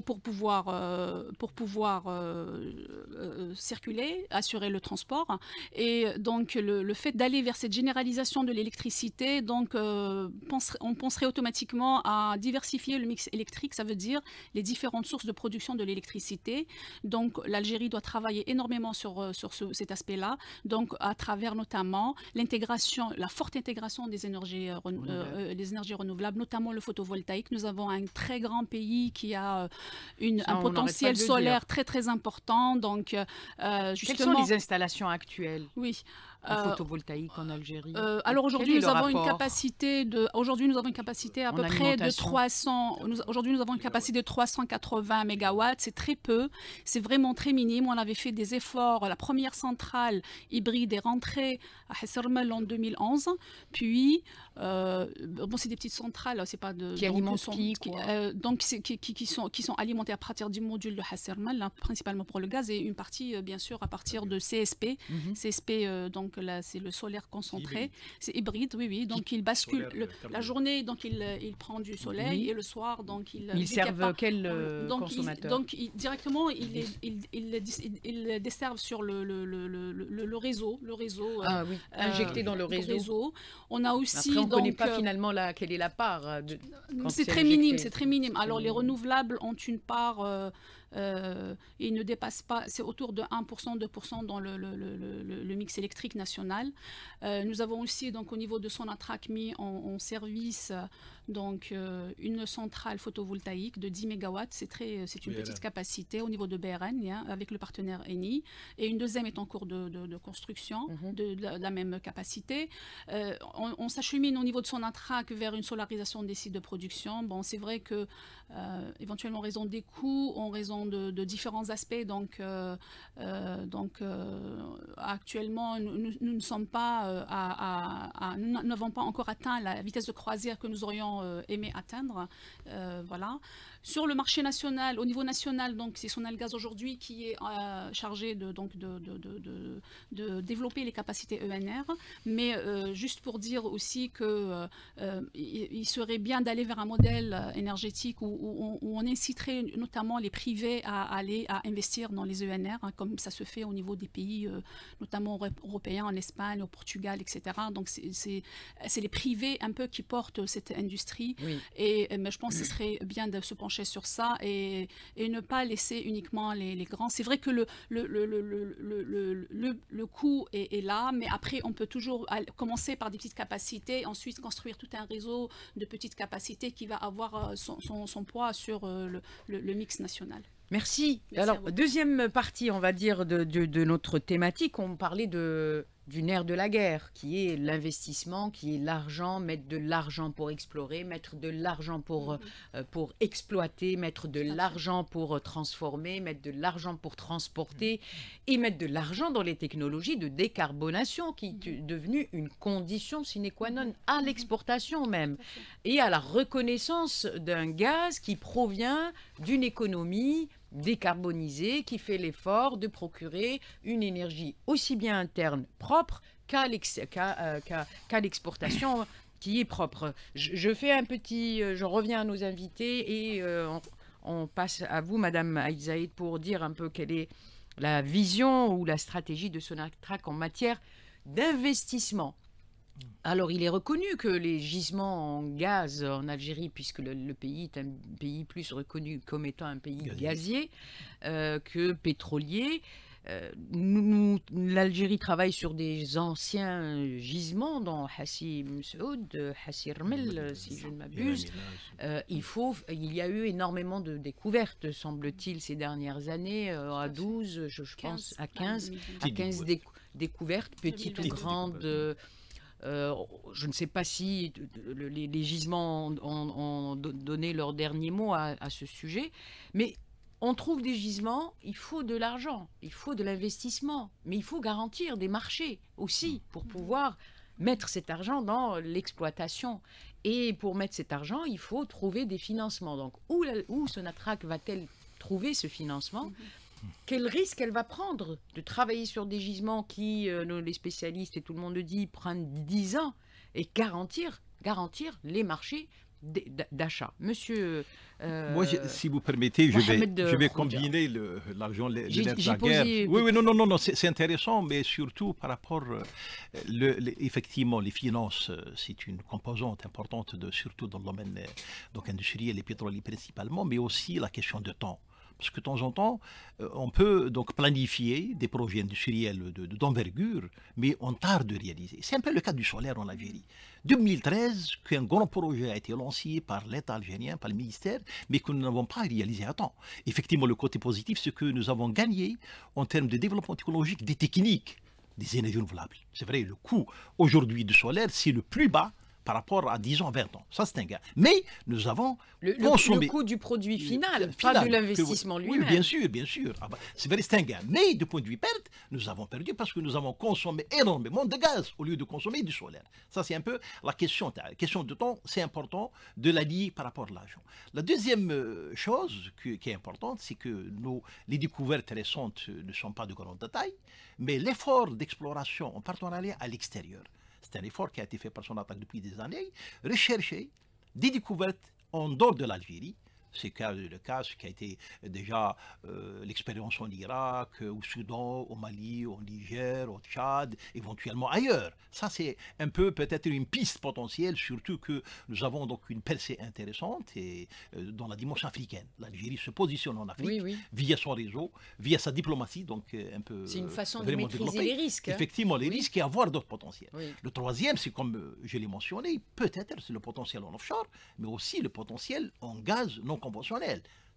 pour, pouvoir, euh, pour pouvoir euh, circuler, assurer le transport. Et donc, le, fait d'aller vers cette généralisation de l'électricité, donc, on penserait automatiquement à diversifier le mix électrique, ça veut dire les différentes sources de production de l'électricité. Donc, l'Algérie doit travailler énormément sur, sur cet aspect-là, donc à travers notamment l'intégration, la forte intégration des énergies, des énergies renouvelables, notamment le photovoltaïque. Nous avons un très grand pays pays qui a une, un potentiel solaire très très important. Donc, justement, Quelles sont les installations actuelles? Oui. Euh, photovoltaïque en Algérie euh, Alors aujourd'hui, nous avons une capacité de. Aujourd'hui, nous avons une capacité à peu près de 300. Aujourd'hui, nous avons une capacité de 380 mégawatts. C'est très peu. C'est vraiment très minime. On avait fait des efforts. La première centrale hybride est rentrée à Hessermel en 2011. Puis, euh, bon, c'est des petites centrales. C'est pas de. Qui Donc, qui, qui, sont qui sont alimentées à partir du module de Hessermel, hein, principalement pour le gaz et une partie, bien sûr, à partir de CSP. Mhm. CSP, donc là, c'est le solaire concentré. C'est hybride, oui, oui. Donc il bascule la journée, donc il, il prend du soleil et le soir, donc il. Il servent quel euh, donc consommateur Donc directement, il, il, il, il, desserve sur le, le, le, le, réseau, le réseau. Euh, ah oui, injecté dans le réseau. On a aussi. Après, on ne connaît pas euh, finalement la, quelle est la part. C'est très minime, c'est très minime. Alors les renouvelables ont une part euh, il ne dépasse pas, c'est autour de 1%, 2% dans le, mix électrique national. Euh, nous avons aussi, donc, au niveau de son mis en, en service donc, euh, une centrale photovoltaïque de 10 MW, c'est très, c'est une petite capacité au niveau de BRN, hein, avec le partenaire Eni. Et une deuxième est en cours de, de, construction mhm. de, la même capacité. Euh, on, s'achemine au niveau de son intrac vers une solarisation des sites de production. Bon, c'est vrai que euh, éventuellement en raison des coûts, en raison de, différents aspects. Donc, donc actuellement, nous, ne sommes pas à, nous n'avons pas encore atteint la vitesse de croisière que nous aurions euh, aimé atteindre. Euh, voilà. Sur le marché national, au niveau national, donc c'est Sonalgaz aujourd'hui qui est euh, chargé de, donc de, de, de, développer les capacités ENR. Mais juste pour dire aussi que il, serait bien d'aller vers un modèle énergétique où, on, inciterait notamment les privés à, aller à investir dans les ENR, hein, comme ça se fait au niveau des pays, notamment européens, en Espagne, au Portugal, etc. Donc c'est les privés un peu qui portent cette industrie et, mais je pense que ce serait bien de se pencher sur ça et, et ne pas laisser uniquement les, grands. C'est vrai que le, le, le, le, le coût est, là, mais après, on peut toujours commencer par des petites capacités, ensuite construire tout un réseau de petites capacités qui va avoir euh, son, son, poids sur euh, le, mix national. Merci. Alors, deuxième partie, on va dire, de, de, de notre thématique, on parlait de du nerf de la guerre, qui est l'investissement, qui est l'argent, mettre de l'argent pour explorer, mettre de l'argent pour, mhm. euh, pour exploiter, mettre de l'argent pour euh, transformer, mettre de l'argent pour transporter mhm. et mettre de l'argent dans les technologies de décarbonation, qui est mhm. devenue une condition sine qua non à l'exportation même, et à la reconnaissance d'un gaz qui provient d'une économie décarbonisé qui fait l'effort de procurer une énergie aussi bien interne propre qu'à euh, l'exportation qui est propre. Je, fais un petit, euh, je reviens à nos invités et euh, on, passe à vous, Madame Aïzaïd, pour dire un peu quelle est la vision ou la stratégie de Sonatrach en matière d'investissement. Alors, il est reconnu que les gisements en gaz en Algérie, puisque le, pays est un pays plus reconnu comme étant un pays gazier, euh, que pétrolier, euh, l'Algérie travaille sur des anciens gisements dans Hassim Saoud, Hassirmel, si je ne m'abuse. Euh, il, faut, il y a eu énormément de découvertes, semble-t-il, ces dernières années, à 12, je, pense, à 15, à 15 découvertes, petites ou grandes. Euh, je ne sais pas si les, gisements ont, donné leur dernier mot à, ce sujet, mais on trouve des gisements, il faut de l'argent, il faut de l'investissement, mais il faut garantir des marchés aussi pour pouvoir mettre cet argent dans l'exploitation. Et pour mettre cet argent, il faut trouver des financements. Donc, où, où Sonatrach va-t-elle trouver ce financement? Quel risque elle va prendre de travailler sur des gisements qui, euh, les spécialistes et tout le monde le dit, prennent 10 ans et garantir, garantir les marchés d'achat. Monsieur. Euh, Moi, si vous permettez, je vais, je vais combiner l'argent, de la guerre. Oui, oui, non, non, non, non c'est intéressant, mais surtout par rapport, euh, le, effectivement, les finances, c'est une composante importante, de, surtout dans le domaine donc, industriel et pétrolier principalement, mais aussi la question de temps. Parce que de temps en temps, euh, on peut donc planifier des projets industriels d'envergure, de, mais on tarde de réaliser. C'est un peu le cas du solaire en Algérie. 2013, qu'un grand projet a été lancé par l'État algérien, par le ministère, mais que nous n'avons pas réalisé à temps. Effectivement, le côté positif, c'est que nous avons gagné en termes de développement technologique des techniques des énergies renouvelables. C'est vrai, le coût aujourd'hui du solaire, c'est le plus bas par rapport à 10 ans, 20 ans. Ça, c'est un gain. Mais nous avons le, consommé... Le coût du produit final, pas de l'investissement lui-même. Oui, bien sûr, bien sûr. Ah bah, c'est vrai, c'est un gain. Mais du point de vue perte, nous avons perdu parce que nous avons consommé énormément de gaz au lieu de consommer du solaire. Ça, c'est un peu la question. La question de temps, c'est important de la lier par rapport à l'argent. La deuxième euh, chose qui est importante, c'est que nos, les découvertes récentes ne sont pas de grande taille, mais l'effort d'exploration en partenariat à l'extérieur c'est un effort qui a été fait par son attaque depuis des années, rechercher des découvertes en dehors de l'Algérie, c'est le cas qui a été déjà euh, l'expérience en Irak, au Soudan, au Mali, au Niger, au Tchad, éventuellement ailleurs. Ça, c'est un peu peut-être une piste potentielle, surtout que nous avons donc une percée intéressante et, euh, dans la dimension africaine. L'Algérie se positionne en Afrique via son réseau, via sa diplomatie, donc euh, un peu. C'est une façon de maîtriser les risques. Hein. Effectivement, les risques et avoir d'autres potentiels. Le troisième, c'est comme je l'ai mentionné, peut-être c'est le potentiel en offshore, mais aussi le potentiel en gaz non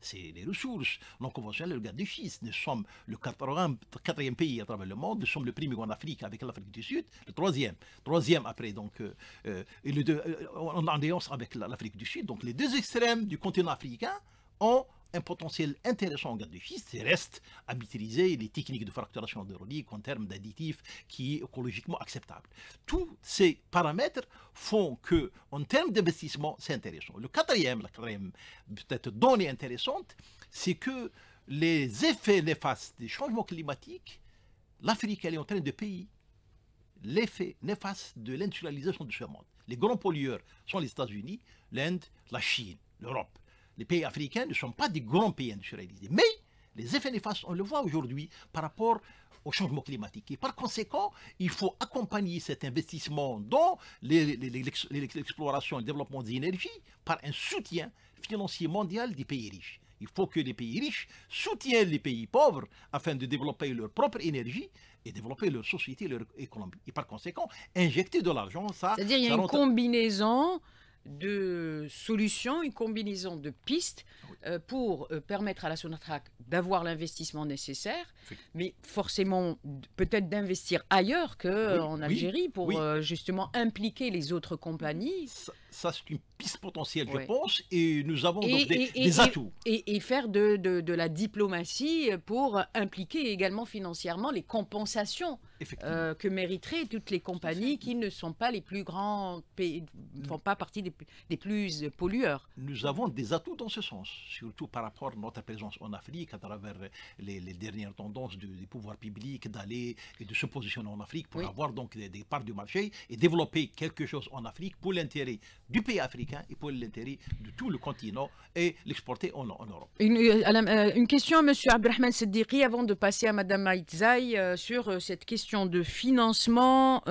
C'est les ressources non conventionnelles, le gaz de schiste. Nous sommes le quatrième pays à travers le monde. Nous sommes le premier en Afrique avec l'Afrique du Sud, le troisième. Troisième après, donc, euh, euh, euh, en alliance avec l'Afrique du Sud. Donc les deux extrêmes du continent africain ont un potentiel intéressant en gaz de schiste, reste à maîtriser les techniques de fracturation hydraulique en termes d'additifs qui est écologiquement acceptable. Tous ces paramètres font que, en termes d'investissement, c'est intéressant. Le quatrième, la quatrième peut-être donnée intéressante, c'est que les effets néfastes des changements climatiques, l'Afrique elle est en train de payer l'effet néfaste de l'industrialisation de ce monde. Les grands pollueurs sont les États-Unis, l'Inde, la Chine, l'Europe les pays africains ne sont pas des grands pays industrialisés. Mais les effets néfastes, on le voit aujourd'hui par rapport au changement climatique. Et par conséquent, il faut accompagner cet investissement dans l'exploration et le développement des énergies par un soutien financier mondial des pays riches. Il faut que les pays riches soutiennent les pays pauvres afin de développer leur propre énergie et développer leur société, leur économie. Et par conséquent, injecter de l'argent, ça... C'est-à-dire qu'il y a une combinaison de solutions, une combinaison de pistes euh, pour euh, permettre à la Sonatrach d'avoir l'investissement nécessaire, mais forcément peut-être d'investir ailleurs qu'en Algérie pour euh, justement impliquer les autres compagnies. Ça, c'est une piste potentielle, je pense, et nous avons donc des, atouts. Et, faire de, de, la diplomatie pour impliquer également financièrement les compensations que mériteraient toutes les compagnies qui ne sont pas les plus grands pays, ne font pas partie des, des plus pollueurs. Nous avons des atouts dans ce sens surtout par rapport à notre présence en Afrique, à travers les, dernières tendances des pouvoirs publics d'aller et de se positionner en Afrique pour avoir donc des, parts du marché et développer quelque chose en Afrique pour l'intérêt du pays africain et pour l'intérêt de tout le continent et l'exporter en, Europe. Une, euh, euh, une, question à M. Abdelrahman Seddiqui avant de passer à Mme Maïtzaï euh, sur cette question de financement.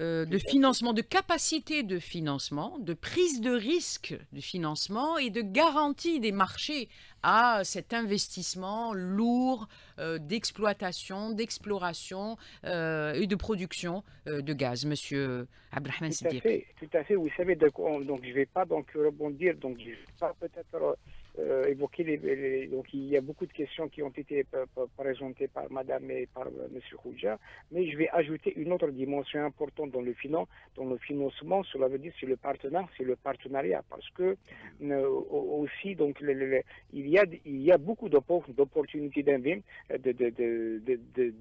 Euh, de financement, de capacité de financement, de prise de risque de financement et de garantie des marchés à cet investissement lourd euh, d'exploitation, d'exploration euh, et de production de gaz, Monsieur Abraham Tout à fait, tout à fait. Vous savez, donc, donc je ne vais pas donc rebondir, donc je vais pas peut-être euh, les, donc il y a beaucoup de questions qui ont été présentées par Madame et par euh, Monsieur Khouja, mais je vais ajouter une autre dimension importante dans le financement. Cela veut dire c'est le partenariat, c'est le partenariat, parce que euh, aussi donc il y a il y a beaucoup d'opportunités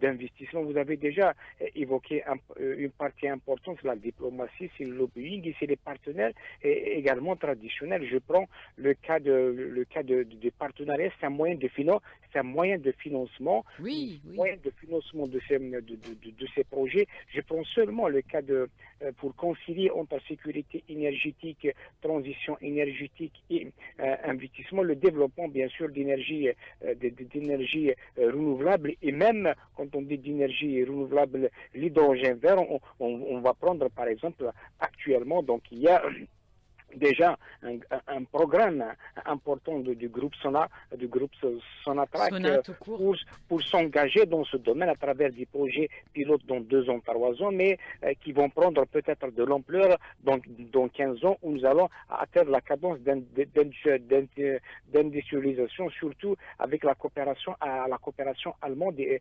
d'investissement. Vous avez déjà évoqué une partie importante, c'est la diplomatie, c'est le lobbying c'est les partenaires et également traditionnels. Je prends le cas de cas de, de, partenariat, c'est un moyen de finance, c'est un moyen de financement, oui, moyen de financement de ces, de, de, ces projets. Je prends seulement le cas de euh, pour concilier entre sécurité énergétique, transition énergétique et euh, investissement, le développement bien sûr d'énergie euh, d'énergie renouvelable. Et même quand on dit d'énergie renouvelable, l'hydrogène vert, on, on, on va prendre par exemple actuellement donc il y a déjà un, programme important du groupe Sona, du groupe Sonatrac euh, pour, pour s'engager dans ce domaine à travers des projets pilotes dans deux ans, trois ans, mais euh, qui vont prendre peut-être de l'ampleur dans, dans 15 ans où nous allons atteindre la cadence d'industrialisation, surtout avec la coopération, à la coopération allemande et,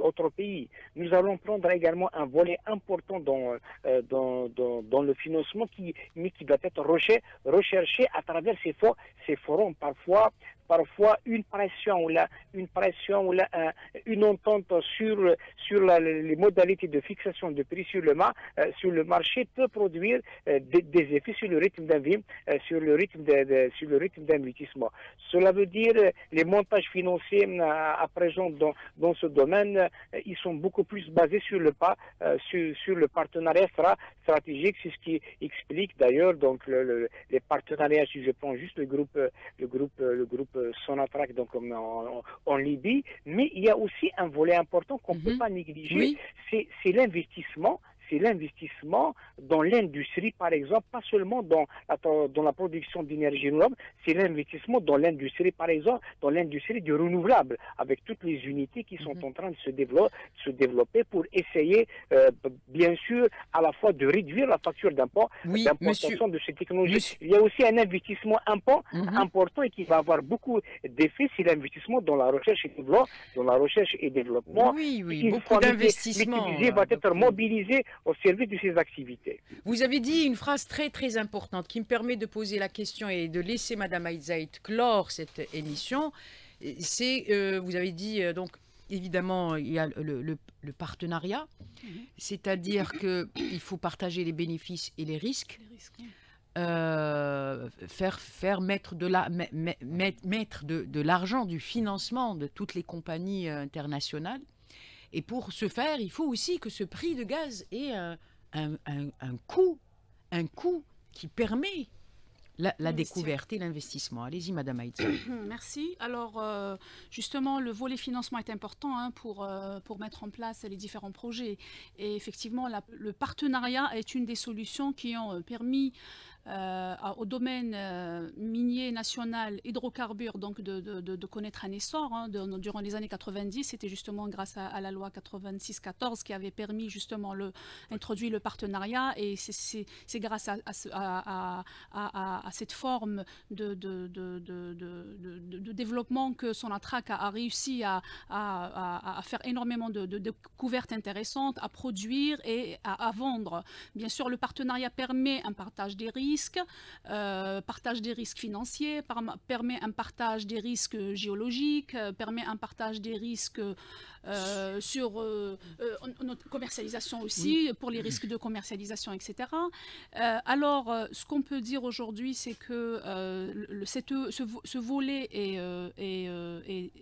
autres pays. Nous allons prendre également un volet important dans, euh, dans, dans, dans le financement qui, mais qui doit être recherché à travers ces forums. Parfois, parfois une pression ou là, une pression là, une entente sur sur les modalités de fixation de prix sur le euh, sur le marché peut produire euh, des, effets sur le rythme euh, sur le rythme sur le rythme d'investissement. Cela veut dire les montages financiers à présent dans ce domaine, ils sont beaucoup plus basés sur le pas sur, le partenariat stratégique, c'est ce qui explique d'ailleurs donc les partenariats. Si je prends juste le groupe le groupe le groupe Sonatrach donc en, en, Libye, mais il y a aussi un volet important qu'on ne peut mhm. pas négliger, c'est l'investissement c'est l'investissement dans l'industrie, par exemple, pas seulement dans la, dans la production d'énergie renouvelable, c'est l'investissement dans l'industrie, par exemple, dans l'industrie du renouvelable, avec toutes les unités qui sont mhm. en train de se, développer, se développer pour essayer, euh, bien sûr, à la fois de réduire la facture d'impôt, d'importation de ces technologies. Il y a aussi un investissement mhm. important et qui va avoir beaucoup d'effets, c'est l'investissement dans la recherche et développement, dans la recherche et développement. Oui, oui, beaucoup d'investissements. va être mobilisé au service de ces activités. Vous avez dit une phrase très très importante qui me permet de poser la question et de laisser Madame Aïzaït clore cette émission. C'est, euh, vous avez dit euh, donc évidemment, il y a le, partenariat, mhm. c'est-à-dire qu'il faut partager les bénéfices et les risques. Euh, faire, faire mettre de la, mettre de, de l'argent, du financement de toutes les compagnies internationales. Et pour ce faire, il faut aussi que ce prix de gaz ait un, un, coût, un coût qui permet la, découverte et l'investissement. Allez-y, Madame Haïti. Merci. Alors, euh, justement, le volet financement est important hein, pour, euh, pour mettre en place les différents projets. Et effectivement, le partenariat est une des solutions qui ont euh, permis euh, au domaine euh, minier national, hydrocarbures, donc de, de, connaître un essor. Hein, durant les années 90, c'était justement grâce à, la loi 86-14 qui avait permis justement le, introduire le partenariat et c'est grâce à, à, à, cette forme de, de, développement que son attraque a, réussi à, faire énormément de, découvertes intéressantes, à produire et à, vendre. Bien sûr, le partenariat permet un partage des risques, euh, partage des risques financiers, permet un partage des risques géologiques, euh, permet un partage des risques euh, sur euh, euh, notre commercialisation aussi, pour les risques de commercialisation, etc. alors, ce qu'on peut dire aujourd'hui, c'est que le, cette, ce, volet est, est,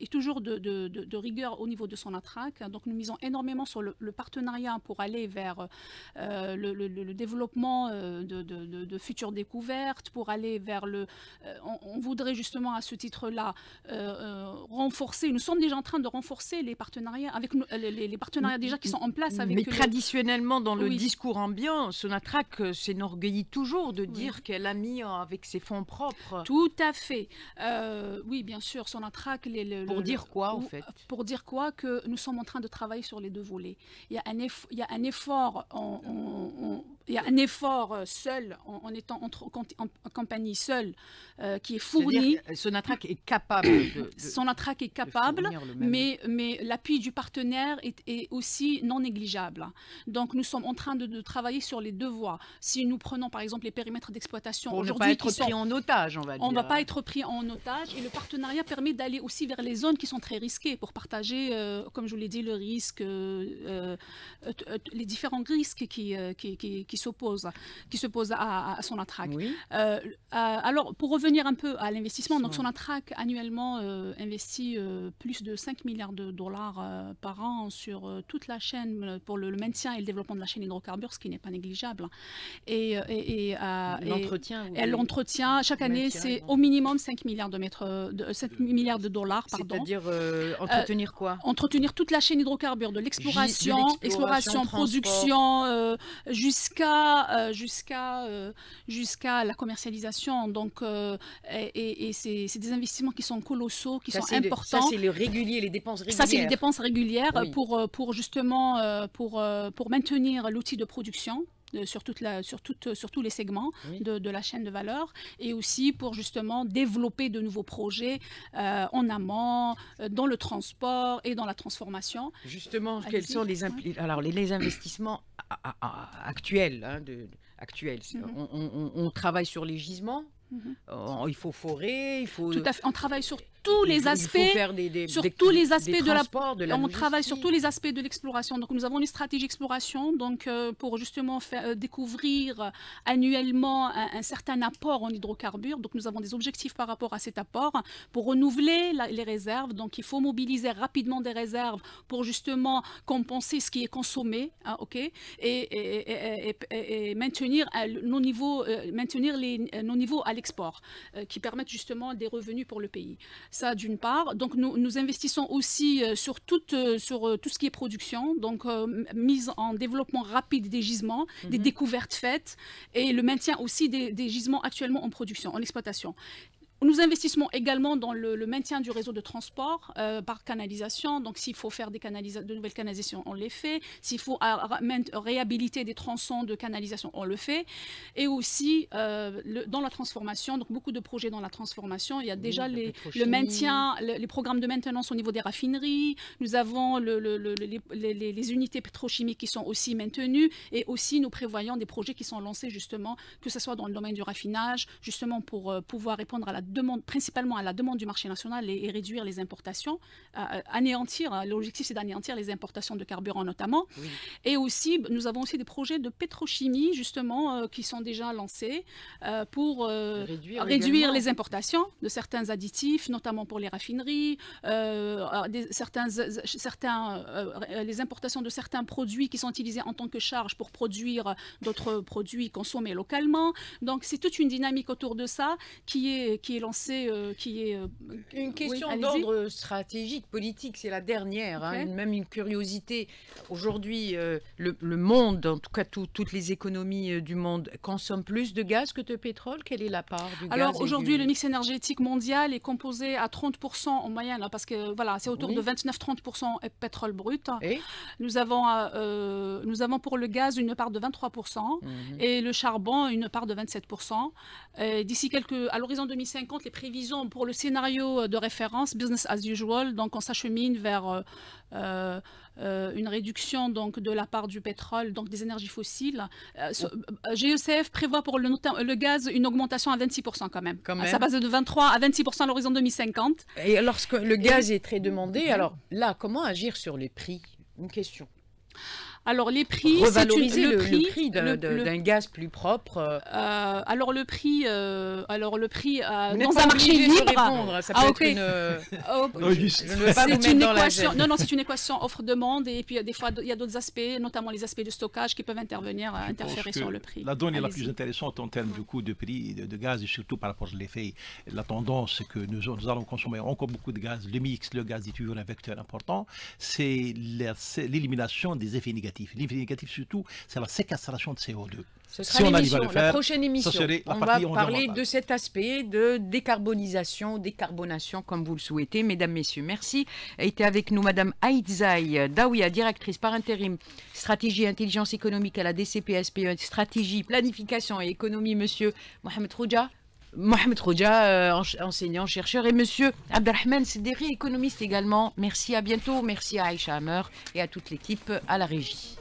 est, toujours de, de, de, rigueur au niveau de son attraque. Donc, nous misons énormément sur le, partenariat pour aller vers le, le, développement de, futures découvertes, pour aller vers le... On, voudrait justement à ce titre-là renforcer, nous sommes déjà en train de renforcer les partenariats, avec les, partenariats déjà qui sont en place avec. Mais traditionnellement, dans le discours ambiant, Sonatrach euh, s'enorgueillit toujours de dire qu'elle a mis avec ses fonds propres. Tout à fait. Euh, oui, bien sûr, Sonatrach. Les, pour dire quoi, en fait? Pour dire quoi Que nous sommes en train de travailler sur les deux volets. Il y a un, effort, il y a un effort en il y a un effort euh, seul, en, étant en, compagnie seule, euh, qui est fourni. Sonatrach est capable de, Sonatrach est capable, mais, mais l'appui du partenaire est, est, aussi non négligeable. Donc nous sommes en train de, travailler sur les deux voies. Si nous prenons par exemple les périmètres d'exploitation aujourd'hui, on ne pas être pris en otage, on va dire. On ne va pas être pris en otage, et le partenariat permet d'aller aussi vers les zones qui sont très risquées pour partager, euh, comme je vous l'ai dit, le risque, les différents risques qui, qui, qui qui s'oppose, qui se pose à, son attraque. Euh, alors, pour revenir un peu à l'investissement, donc son attraque annuellement euh, investit euh, plus de 5 milliards de dollars par an sur toute la chaîne pour le, maintien et le développement de la chaîne hydrocarbures, ce qui n'est pas négligeable. Et, et, l'entretien. Elle l'entretient chaque année, c'est au minimum 5 milliards de mètres, de 5 milliards de dollars, pardon. C'est-à-dire entretenir quoi? Entretenir toute la chaîne hydrocarbures, de l'exploration, exploration, production, jusqu'à jusqu'à jusqu'à jusqu'à la commercialisation. Donc, et, c'est des investissements qui sont colossaux, qui sont importants. ça, c'est le régulier, les dépenses régulières. Ça, c'est les dépenses régulières pour, pour justement pour, pour maintenir l'outil de production euh, sur, toute la, sur, toute, sur tous les segments de, de, la chaîne de valeur et aussi pour justement développer de nouveaux projets euh, en amont, euh, dans le transport et dans la transformation. Justement, quels sont les, alors, les, investissements actuels, hein, de, actuels mhm. on, on, on, travaille sur les gisements Mhm. il faut forer, il faut. Tout à fait. On travaille sur tous les aspects. sur tous les aspects de la, de On travaille sur tous les aspects de l'exploration. Donc nous avons une stratégie exploration, donc euh, pour justement faire euh, découvrir annuellement un, certain apport en hydrocarbures. Donc nous avons des objectifs par rapport à cet apport pour renouveler les réserves. Donc il faut mobiliser rapidement des réserves pour justement compenser ce qui est consommé, hein, ok, et, et, maintenir nos niveaux, euh, maintenir les, nos niveaux à l'export, euh, qui permettent justement des revenus pour le pays. Ça, d'une part. Donc, nous, nous investissons aussi euh, sur, tout, euh, sur tout ce qui est production, donc mise en développement rapide des gisements, des mhm. découvertes faites et le maintien aussi des, des gisements actuellement en production, en exploitation. Nous investissons également dans le, maintien du réseau de transport euh, par canalisation. Donc, s'il faut faire des de nouvelles canalisations, on les fait. S'il faut réhabiliter des tronçons de canalisation, on le fait. Et aussi, euh, dans la transformation, donc beaucoup de projets dans la transformation. Il y a déjà les, le maintien, les programmes de maintenance au niveau des raffineries. Nous avons le, les, les, unités pétrochimiques qui sont aussi maintenues. Et aussi, nous prévoyons des projets qui sont lancés justement, que ce soit dans le domaine du raffinage, justement pour euh, pouvoir répondre à la demande, principalement à la demande du marché national et, réduire les importations, euh, euh, anéantir, hein, l'objectif c'est d'anéantir les importations de carburant notamment. Et aussi, nous avons aussi des projets de pétrochimie justement euh, qui sont déjà lancés pour réduire, réduire les importations de certains additifs, notamment pour les raffineries, des, certains, certains, les importations de certains produits qui sont utilisés en tant que charge pour produire d'autres produits consommés localement. Donc c'est toute une dynamique autour de ça qui est, qui est lancé, euh, qui est... Euh, une question d'ordre stratégique, politique, c'est la dernière, hein, même une curiosité. Aujourd'hui, euh, le, monde, en tout cas toutes les économies du monde, consomment plus de gaz que de pétrole. Quelle est la part du Alors, gaz Alors aujourd'hui, le mix énergétique mondial est composé à 30% en moyenne, hein, parce que voilà, c'est autour de 29-30% pétrole brut. Et? Nous, avons, nous avons pour le gaz une part de 23% mhm. et le charbon une part de 27%. D'ici quelques... À l'horizon 2050, compte les prévisions pour le scénario de référence, business as usual, donc on s'achemine vers euh, euh, euh, une réduction donc, de la part du pétrole, donc des énergies fossiles. GECF prévoit pour le, le, gaz une augmentation à 26% quand même. Quand même. Ça passe de 23 à 26% à l'horizon 2050. Et lorsque le gaz est très demandé, alors là, comment agir sur les prix? Une question. Alors les prix, revaloriser le, prix, d'un gaz plus propre. Euh. Euh, alors le prix, euh, alors le prix dans un marché libre. Ça ah, peut être une. Oh, non, c'est une équation. Non, non, c'est une équation offre-demande et puis des fois il y a d'autres aspects, notamment les aspects de stockage qui peuvent intervenir, interférer sur le prix. La donnée la plus intéressante en termes de coût de prix de, gaz et surtout par rapport à l'effet, la tendance c'est que nous, nous, allons consommer encore beaucoup de gaz. Le mix, le gaz est toujours un vecteur important. C'est l'élimination des effets négatifs négatif. L'effet négatif surtout, c'est la séquestration de CO2. Ce sera si on arrive à le faire, la prochaine émission. on va parler de cet aspect de décarbonisation, décarbonation, comme vous le souhaitez, mesdames, messieurs. Merci. A été avec nous Madame Aïdzaï Daouia, directrice par intérim stratégie et intelligence économique à la DCPSPE, stratégie, planification et économie, Monsieur Mohamed Rouja. Mohamed Rouja, euh, enseignant, chercheur, et Monsieur Abdelrahman Sideri, économiste également. Merci, à bientôt. Merci à Aïcha Hammer et à toute l'équipe à la régie.